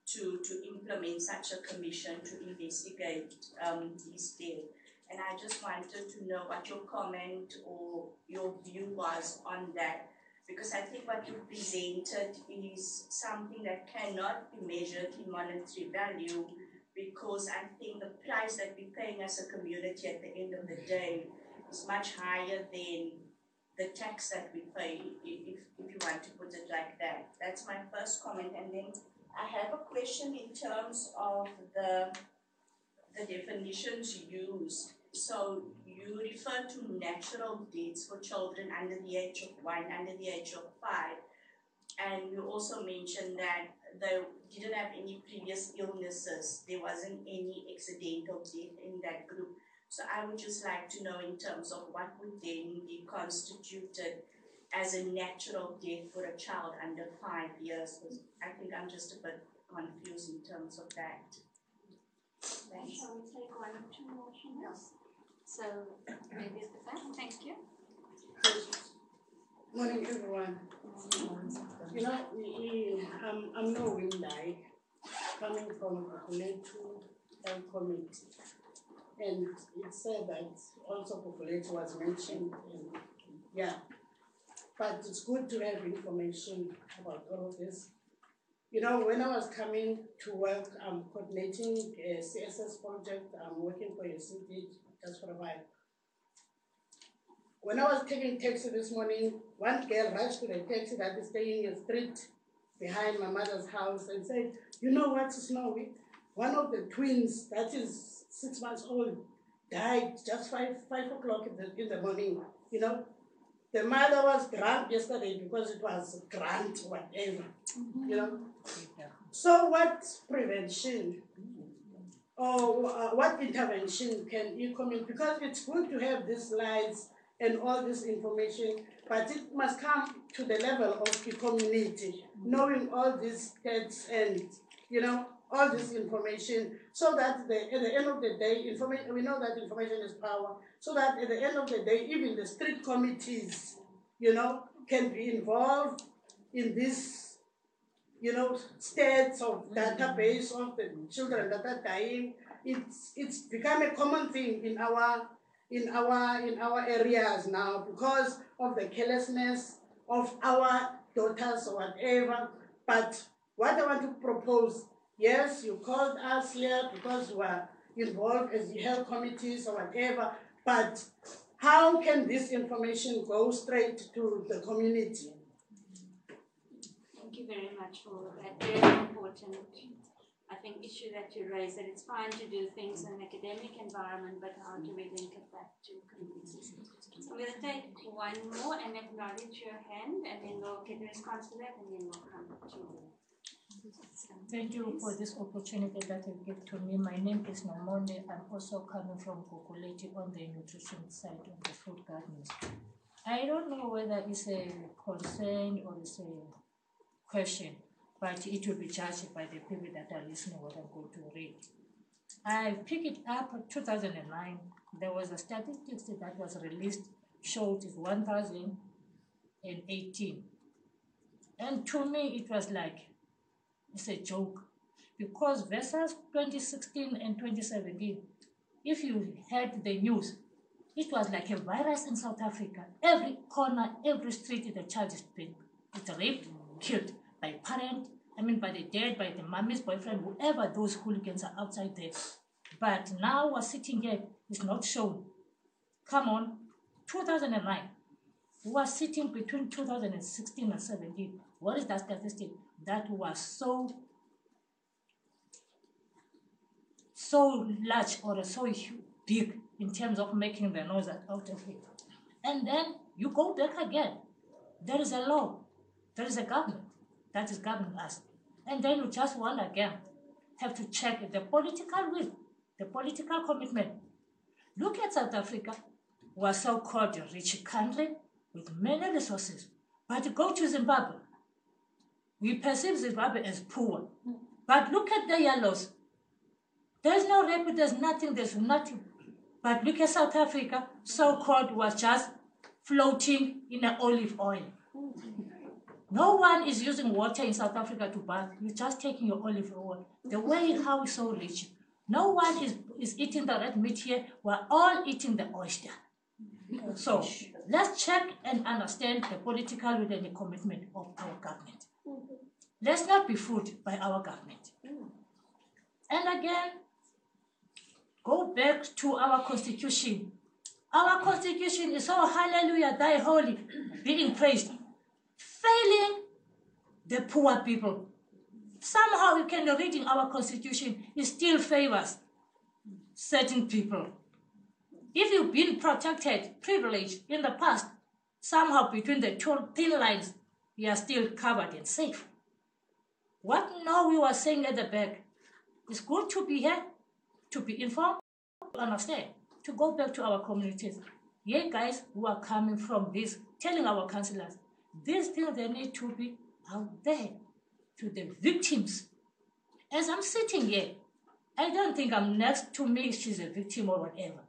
to, to implement such a commission to investigate um, these deaths. And I just wanted to know what your comment or your view was on that. Because I think what you presented is something that cannot be measured in monetary value because I think the price that we're paying as a community at the end of the day is much higher than the tax that we pay, if, if you want to put it like that. That's my first comment. And then I have a question in terms of the, the definitions used. So you refer to natural deaths for children under the age of one, under the age of five. And you also mentioned that they didn't have any previous illnesses. There wasn't any accidental death in that group. So I would just like to know in terms of what would then be constituted as a natural death for a child under five years. Because I think I'm just a bit confused in terms of that. Thanks. Shall we take one or two more comments? So maybe at the back, thank you. Morning, everyone. You know, we, um, I'm, I'm no Windai, coming from Guguletu Health Committee. And it said that also Guguletu was mentioned, and yeah. But it's good to have information about all of this. You know, when I was coming to work, I'm coordinating a CSS project, I'm working for a city just for a while. When I was taking taxi this morning, one girl rushed to the taxi that is staying in the street behind my mother's house and said, You know what, Snowy? One of the twins that is six months old died just five five o'clock in the, in the morning. You know, the mother was drunk yesterday because it was grant whatever. You know. So what prevention or uh, what intervention can you come in? Because it's good to have these slides and all this information, but it must come to the level of the community, knowing all these stats and you know all this information, so that the, at the end of the day, information we know that information is power. So that at the end of the day, even the street committees, you know, can be involved in this, you know, stats of mm-hmm. database of the children that are dying. It's it's become a common thing in our in our in our areas now because of the carelessness of our daughters or whatever. But what I want to propose, yes, you called us here because we are involved as the health committees or whatever, but how can this information go straight to the community? Thank you very much for that very important, I think, issue that you raised, that it's fine to do things in an academic environment, but how do we link it back to communities? I'm going to take one more and acknowledge your hand, and then we'll get a response to that, and then we'll come to you. Thank you for this opportunity that you give to me. My name is Nomonde. I'm also coming from Guguletu on the nutrition side of the food gardens. I don't know whether it's a concern or it's a question. But it will be judged by the people that are listening what I'm going to read. I picked it up 2009. There was a statistics that was released, showed is 1,018. And to me, it was like, it's a joke. Because versus 2016 and 2017, if you heard the news, it was like a virus in South Africa. Every corner, every street, the child is being raped, killed by parent, I mean by the dad, by the mommy's boyfriend, whoever those hooligans are outside there. But now we're sitting here, it's not shown. Come on, 2009. We were sitting between 2016 and 17. What is that statistic? That was so so large or so big in terms of making the noise out of it. And then you go back again. There is a law, there is a government that is governing us. And then we just want again have to check the political will, the political commitment. Look at South Africa, are so-called a rich country with many resources. But go to Zimbabwe, we perceive Zimbabwe as poor. But look at the yellows. There's no rape, there's nothing, there's nothing. But look at South Africa, so-called was just floating in an olive oil. No one is using water in South Africa to bath. You're just taking your olive oil. The way how it's so rich. No one is, is eating the red meat here. We're all eating the oyster. So let's check and understand the political will and the commitment of our government. Let's not be fooled by our government. And again, go back to our constitution. Our constitution is so hallelujah, thy holy, being praised, failing the poor people. Somehow you can read in our constitution, it still favors certain people. If you've been protected, privileged in the past, somehow between the two thin lines, you are still covered and safe. What now we were saying at the back, it's good to be here, to be informed, to understand, to go back to our communities. Yeah, guys who are coming from this, telling our councillors, these things they need to be out there to the victims. As I'm sitting here, I don't think I'm next to me, she's a victim or whatever.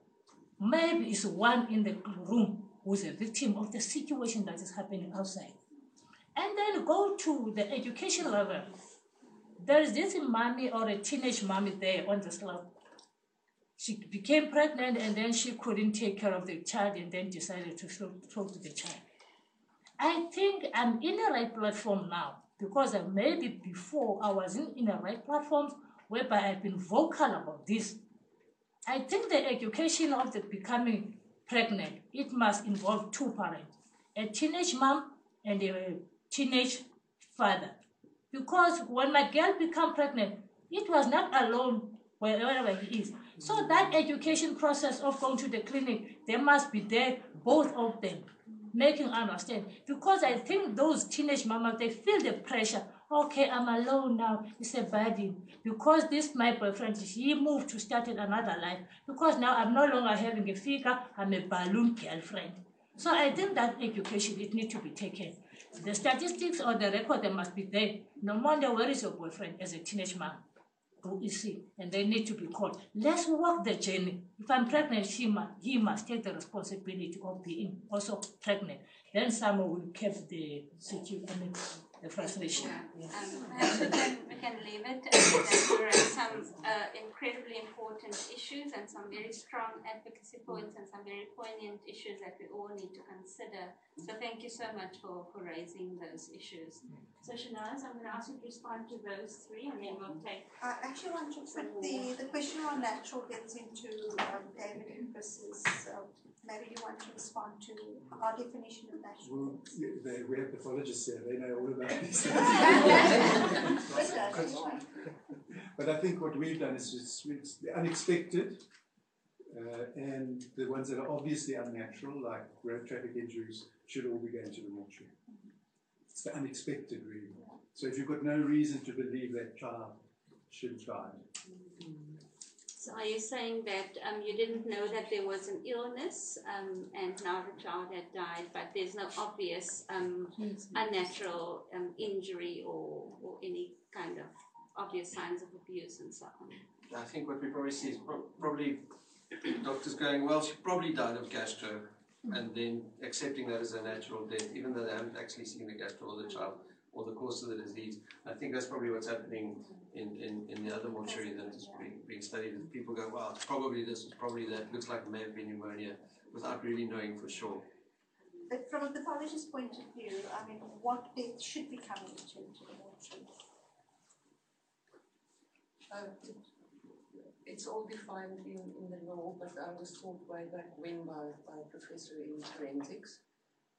Maybe it's one in the room who's a victim of the situation that is happening outside. And then go to the education level. There is this mommy or a teenage mommy there on the slab. She became pregnant and then she couldn't take care of the child and then decided to throw, throw to the child. I think I'm in the right platform now because maybe before I wasn't in the right platforms whereby I've been vocal about this. I think the education of the becoming pregnant, it must involve two parents, a teenage mom and a teenage father. Because when my girl became pregnant, it was not alone wherever he is. So that education process of going to the clinic, they must be there, both of them, Mm-hmm. making understand. Because I think those teenage mamas, they feel the pressure. Okay, I'm alone now. It's a burden. Because this my boyfriend, he moved to start another life. Because now I'm no longer having a figure, I'm a balloon girlfriend. So I think that education, it needs to be taken. The statistics or the record, they must be there. No matter where is your boyfriend as a teenage man? Is he? And they need to be called. Let's walk the journey. If I'm pregnant, she must, he must take the responsibility of being also pregnant. Then someone will keep the situation, the frustration. Yeah. Um, we can, we can leave it. There are some uh, incredibly important issues and some very strong advocacy points and some very poignant issues that we all need to consider. So thank you so much for, for raising those issues. So Shanaaz, I'm going to ask you to respond to those three and then we'll take I actually want to put the, the question on natural gets into um, David and Chris's, uh, maybe you want to respond to our definition of natural Well, gets. yeah, they, we have pathologists here, they know all about this. Chris. But I think what we've done is it's, it's the unexpected uh, and the ones that are obviously unnatural, like road traffic injuries, should all be going to the mortuary. It's the unexpected, really. So if you've got no reason to believe that child should die, So are you saying that um, you didn't know that there was an illness um, and now the child had died, but there's no obvious um, unnatural um, injury or, or any kind of obvious signs of abuse and so on? I think what we probably see is pro- probably doctors going, well, she probably died of gastro, and then accepting that as a natural death, even though they haven't actually seen the gastro or the child or the course of the disease. I think that's probably what's happening in, in, in the other mortuary that is being, being studied. Is people go, well, it's probably this, it's probably that, looks like it may have been pneumonia, without really knowing for sure. But from a pathologist's point of view, I mean, what death should be coming into, into the mortuary? Uh, it, it's all defined in, in the law, but I was taught way back when by, by a professor in forensics.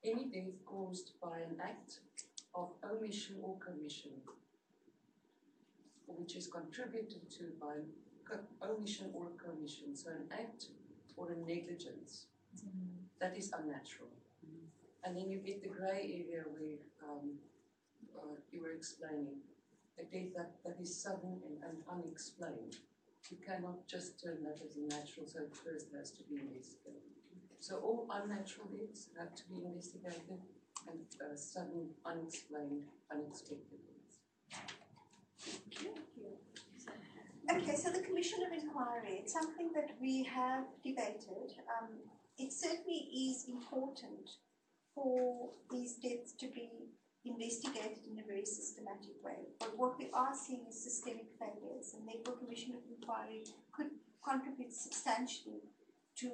Any death caused by an act of omission or commission, which is contributed to by omission or commission, so an act or a negligence, that is unnatural. And then you get the grey area where um, uh, you were explaining a death that, that is sudden and, and unexplained. You cannot just turn that as a natural, so it first has to be investigated. So all unnatural deaths have to be investigated, and uh, sudden, unexplained, unexpected deaths. Okay, so the Commission of Inquiry, it's something that we have debated. Um, it certainly is important for these deaths to be investigated in a very systematic way. But what we are seeing is systemic failures, and therefore Commission of Inquiry could contribute substantially to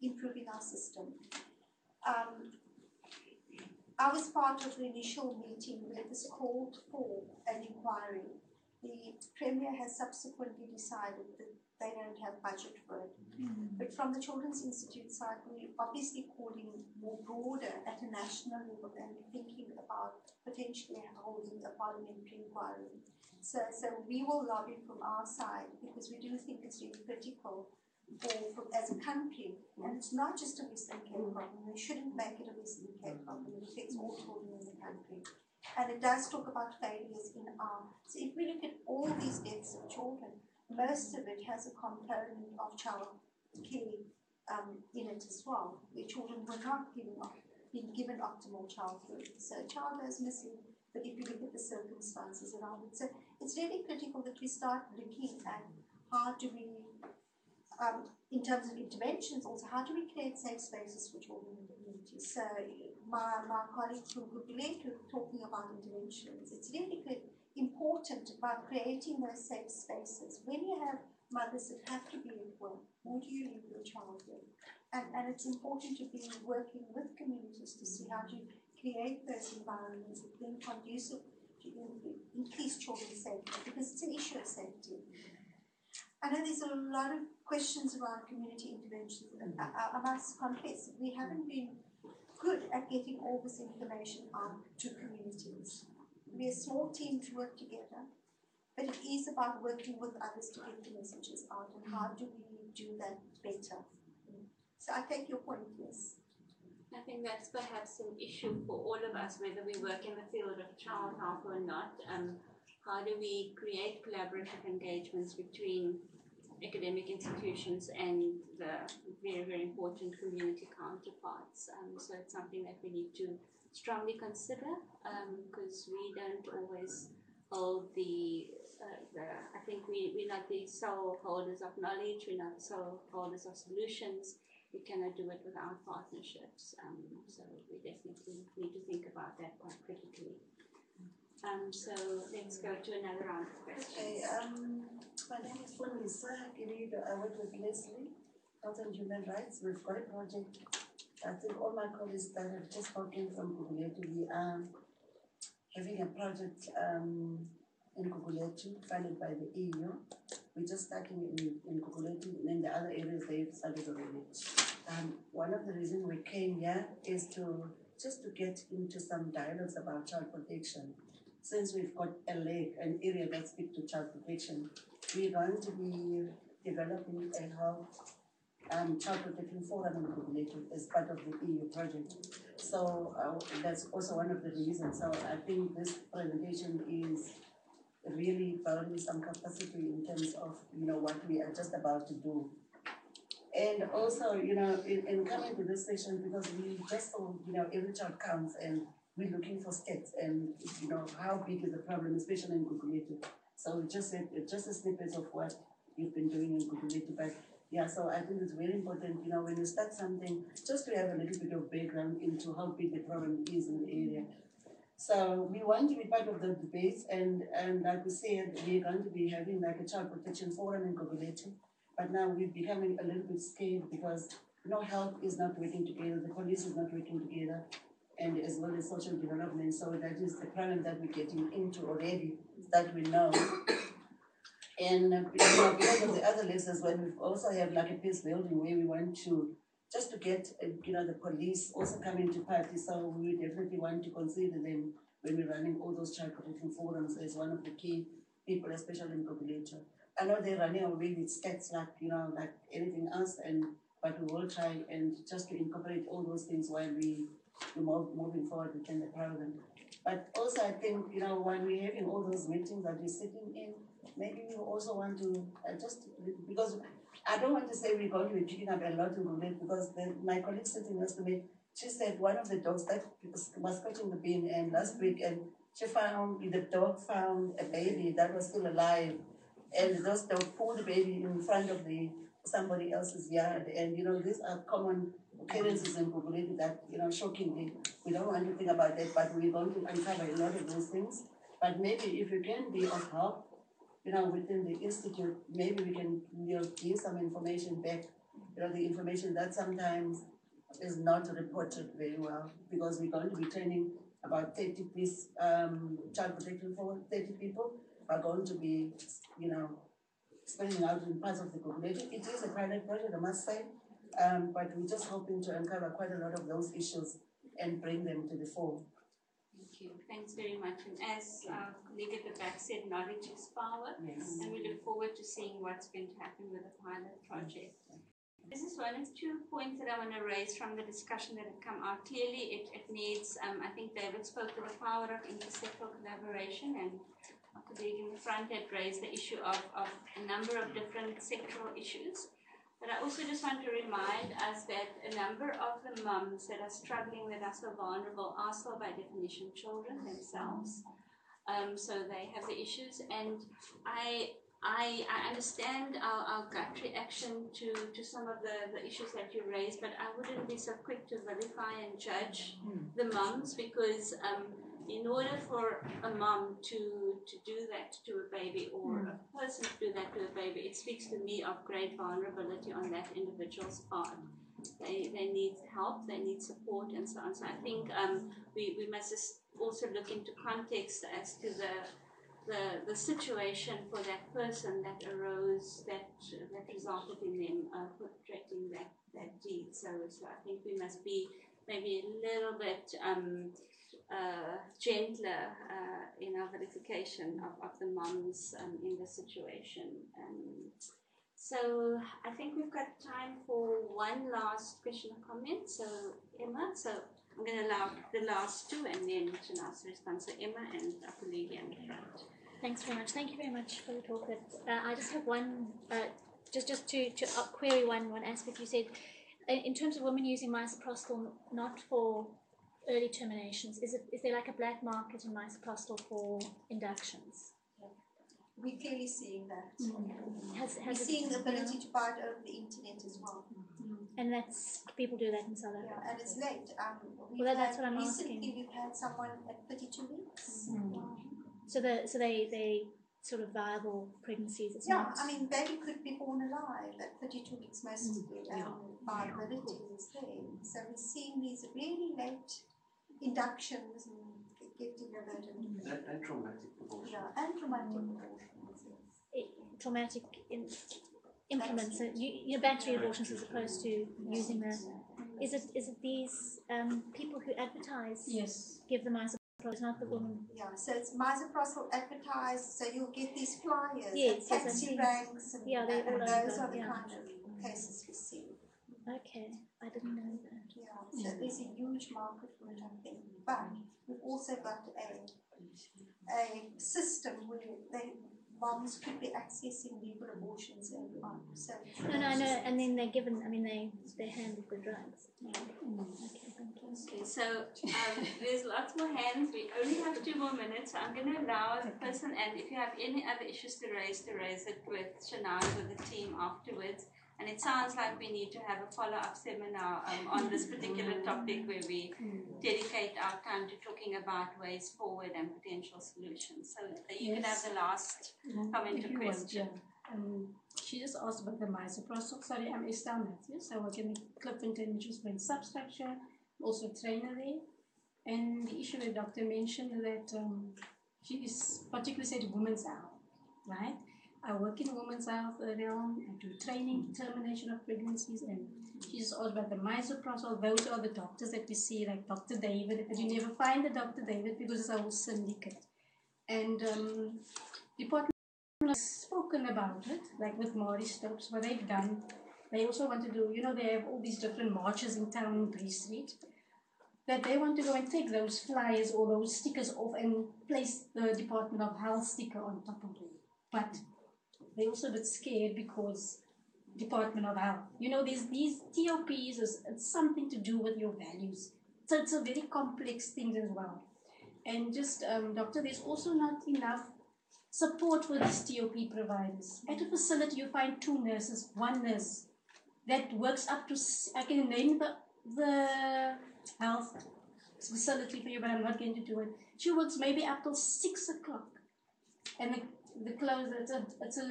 improving our system. Um, I was part of the initial meeting where was called for an inquiry. The Premier has subsequently decided that they don't have budget for it. But from the Children's Institute side, we're obviously calling more broader at a national level and thinking about potentially holding a parliamentary inquiry. So, so we will lobby from our side because we do think it's really critical for, for as a country, and it's not just a Western Cape problem. We shouldn't make it a Western Cape problem. It affects all children in the country, and it does talk about failures in our. So if we look at all these deaths of children, most of it has a component of child care um, in it as well, where children were not given being given optimal childcare. So a child goes missing, but if you look at the circumstances around it, so it's really critical that we start looking at how do we, um, in terms of interventions, also how do we create safe spaces for children in the community. So my, my colleagues from Guguletu were talking about interventions. It's really good, important about creating those safe spaces. When you have mothers that have to be at work, who do you leave your child with? And, and it's important to be working with communities to see how to create those environments that then conducive to increase children's safety because it's an issue of safety. I know there's a lot of questions around community interventions. I- I must confess, we haven't been good at getting all this information out to communities. We're a small team to work together, but it is about working with others to get the messages out and how do we do that better. So I take your point, yes. I think that's perhaps an issue for all of us, whether we work in the field of child health or not. Um, how do we create collaborative engagements between academic institutions and the very, very important community counterparts? Um, so it's something that we need to strongly consider because we don't always hold the, uh, the I think we, we're not the sole holders of knowledge, we're not the sole holders of solutions we cannot do it without partnerships. Um, so we definitely need to think about that quite critically. Um, so let's go to another round of questions. Okay, um, my name is Fundisa Kirido. I work with Leslie, Health and Human Rights. We've got a project. I think all my colleagues that have just spoken from Guguletu, we are having a project um, in Guguletu funded by the EU. We're just starting in, in Guguletu and in the other areas they've started already. Um, one of the reasons we came here is to just to get into some dialogues about child protection since we've got a lake, an area that speaks to child protection, we're going to be developing a health um, child protection forum Guguletu as part of the EU project. So uh, that's also one of the reasons. So I think this presentation is really building some capacity in terms of you know what we are just about to do. And also, you know, in, in coming to this session, because we just saw, you know, every child counts and we're looking for stats and, you know, how big is the problem, especially in Guguletu. So just a, just a snippet of what you've been doing in Guguletu. But yeah, so I think it's very important, you know, when you start something, just to have a little bit of background into how big the problem is in the area. So we want to be part of the debate, and, and like we said, we're going to be having like a child protection forum in Guguletu. But now we're becoming a little bit scared because no health is not working together, the police is not working together, and as well as social development. So that is the problem that we're getting into already, that we know. And you know, because of the other lessons, when we also have like a peace building where we want to just to get you know the police also coming to party. So we definitely want to consider them when we're running all those child protection forums as one of the key people, especially in Guguletu. I know they're running away with stats like you know like anything else, and but we will try and just to incorporate all those things while we move moving forward within the program. But also, I think you know when we're having all those meetings that we're sitting in, maybe you also want to uh, just because I don't want to say we're going to be picking up a lot in Gulet because the, my colleague sitting next to me, she said one of the dogs that was, scratching the bin and last week and she found the dog found a baby that was still alive and those dog pulled the baby in front of the somebody else's yard and you know these are common occurrences in Guguletu that you know shockingly we don't want to think about that but we're going to uncover a lot of those things. But maybe if you can be of help you know within the institute maybe we can you know give some information back you know the information that sometimes is not reported very well because we're going to be training about 30 police um, child protection for 30 people are going to be, you know, spreading out in parts of the community. It is a private project, I must say, um, but we're just hoping to uncover quite a lot of those issues and bring them to the fore. You. Thanks very much. And as our colleague at the back said, knowledge is power. Yes. And we look forward to seeing what's going to happen with the pilot project. This is one of two points that I want to raise from the discussion that had come out. Clearly, it, it needs, um, I think David spoke to the power of intersectoral collaboration, and our colleague in the front had raised the issue of, of a number of different sectoral issues. But I also just want to remind us that a number of the mums that are struggling, that are so vulnerable, are still by definition children themselves. Um, so they have the issues, and I I, I understand our, our gut reaction to, to some of the, the issues that you raised, but I wouldn't be so quick to vilify and judge the mums because um, in order for a mom to, to do that to a baby or a person to do that to a baby, it speaks to me of great vulnerability on that individual's part. They, they need help, they need support, and so on. So I think um, we, we must also look into context as to the the, the situation for that person that arose that that resulted in them uh, perpetrating that, that deed. So, so I think we must be maybe a little bit um, gentler uh, in our verification of, of the moms um, in the situation. Um, so I think we've got time for one last question or comment. So Emma, so I'm going to allow the last two and then ask response. So Emma and Apulegia in the front. Thanks very much. Thank you very much for the talk. Uh, I just have one, uh, just just to, to uh, query one one aspect. You said, in, in terms of women using misoprostol not for early terminations, is it is there like a black market in misoprostol for inductions? We're clearly seeing that. Has, We're seeing the ability to buy it over the internet as well. And that's people do that in South Africa. Yeah, and it's late. Um, Well, that's what I'm recently asking. we've had someone at 32 weeks. So the so they they sort of viable pregnancies. It's Yeah, not. I mean, baby could be born alive at 32 weeks, most of the um, viability is there. So we're seeing these really late inductions and get delivered and, And, and traumatic abortion. yeah, and traumatic abortions. traumatic in, implements. So you, you know, battery abortions as opposed to using the. Is it is it these um, people who advertise? Yes. Give the misoprostol, not the woman. Yeah, so it's misoprostol advertised, so you'll get these flyers Yes, and taxi seen. ranks and, Yeah, they're and those are the yeah. kind of cases we see. Okay, I didn't know that. Yeah, so there's a huge market for it, I think. But we've also got a a system where they moms could be accessing legal abortions and on. So No, no, no. And then they're given. I mean, they they're handed the drugs. Yeah. Okay, thank you. Okay, so um, there's lots more hands. We only have two more minutes. So I'm going to allow the person, and if you have any other issues to raise, to raise it with Shanaaz or the team afterwards. And it sounds like we need to have a follow-up seminar um, on this particular topic where we dedicate our time to talking about ways forward and potential solutions. So uh, you can have the last comment or want, question. yeah. Um, she just asked about the misoprostol. Sorry, I'm Estelle Matthews. I work in the Klipfontein Management Substructure, also a trainer there. And the issue the doctor mentioned that um, she is particularly said women's health, right? I work in women's health realm. I do training, termination of pregnancies, and she's asked about the misoprostol. Those are the doctors that we see, like Dr. David, but you never find the Dr. David because it's a whole syndicate. And um, department has spoken about it, like with Maury Stokes, what they've done. They also want to do, you know, they have all these different marches in town in Bree Street. That they want to go and take those flyers or those stickers off and place the Department of Health sticker on top of it. But they're also a bit scared because Department of Health. You know, these these TOPs, is it's something to do with your values. So it's a very complex thing as well. And just, um, doctor, there's also not enough support for these TOP providers. At a facility, you find two nurses, one nurse that works up to, I can name the, the health facility for you, but I'm not going to do it. She works maybe up till six o'clock. And the, the close, it's a, it's a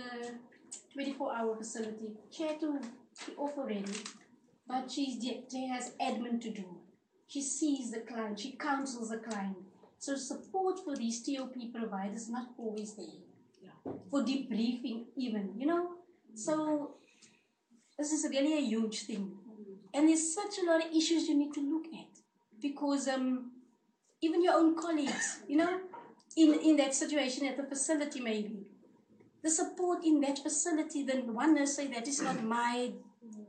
24 hour facility. She had to be off already, but she's, she has admin to do. She sees the client, she counsels the client. So support for these TOP providers not always there. For debriefing even, you know. So this is really a huge thing. And there's such a lot of issues you need to look at. Because um even your own colleagues, you know, in, in that situation at the facility maybe. The support in that facility, then one nurse say that is not my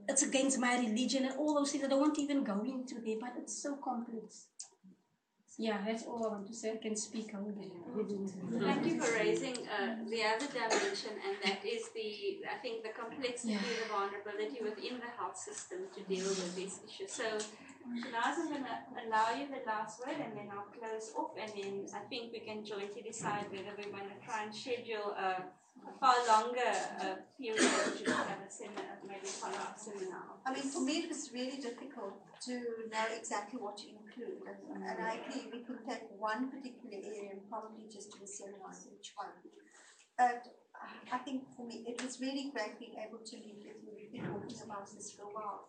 it's against my religion and all those things. I don't want to even go into there, but it's so complex. Yeah, that's all I want to say. I can speak all day. Thank you for raising uh, the other dimension, and that is the, I think, the complexity, the vulnerability within the health system to deal with these issues. So, Shanaaz, I'm going to allow you the last word, and then I'll close off, and then I think we can jointly decide whether we want to try and schedule a, a far longer uh, period to have a seminar, maybe follow-up seminar. I mean, for me, it was really difficult to know exactly what to include. And, and I agree, we could take one particular area and probably just do a seminar on each one. But I think for me, it was really great being able to meet with you. We've been talking about this for a while.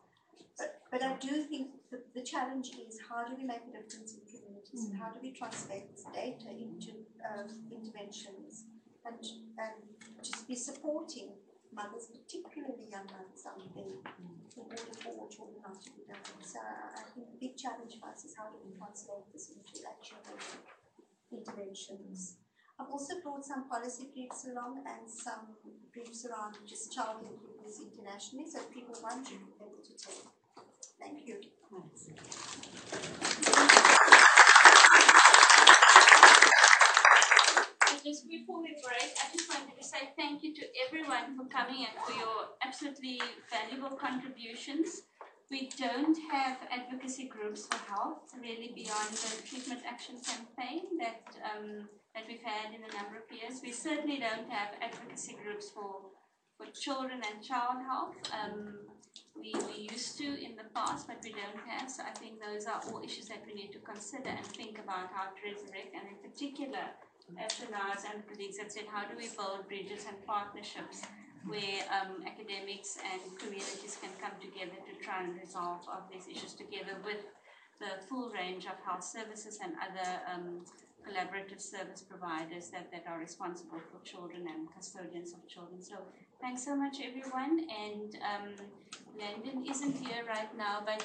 But, but I do think the, the challenge is how do we make a difference in communities and how do we translate this data into um, interventions and, and just be supporting mothers, particularly young mothers out there, in order for children not to be done. So I I think the big challenge for us is how do we translate this into actionable interventions. I've also brought some policy briefs along and some briefs around just child improvements internationally, so people want to be able to take. Thank you. Before we break, I just wanted to say thank you to everyone for coming and for your absolutely valuable contributions. We don't have advocacy groups for health really beyond the treatment action campaign that um, that we've had in a number of years. We certainly don't have advocacy groups for for children and child health. Um, we, we used to in the past, but we don't have. So I think those are all issues that we need to consider and think about how to resurrect, and in particular, as and colleagues have said, how do we build bridges and partnerships where um, academics and communities can come together to try and resolve these issues together with the full range of health services and other um, collaborative service providers that, that are responsible for children and custodians of children. So thanks so much everyone and um, Landon isn't here right now but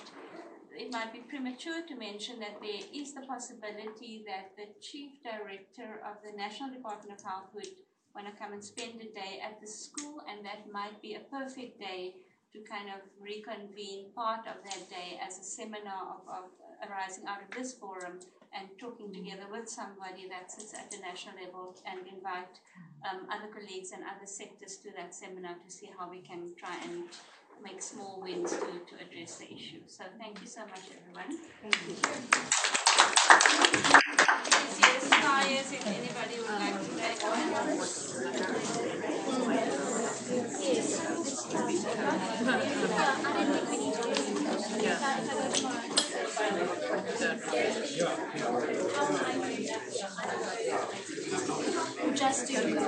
it might be premature to mention that there is the possibility that the chief director of the National Department of Health would want to come and spend a day at the school, and that might be a perfect day to kind of reconvene part of that day as a seminar of, of arising out of this forum and talking together with somebody that sits at the national level and invite um, other colleagues and other sectors to that seminar to see how we can try and make small wins to, to address the issue. So thank you so much, everyone. Thank you. Yes, flyers, if anybody would like to take oh, Just to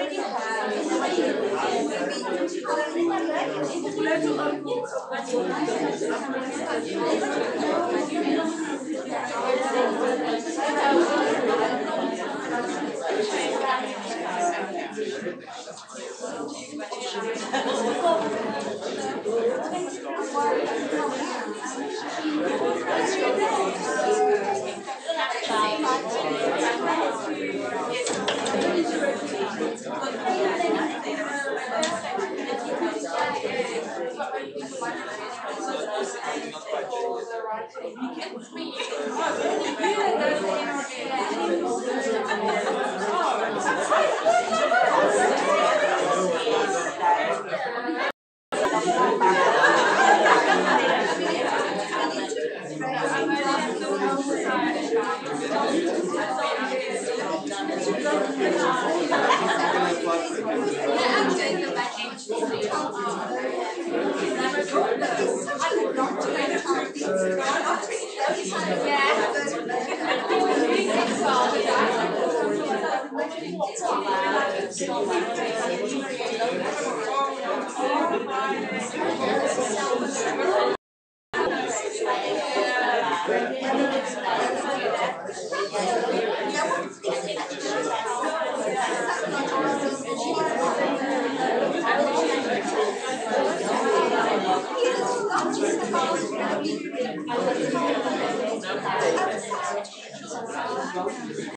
Yeah. Oh,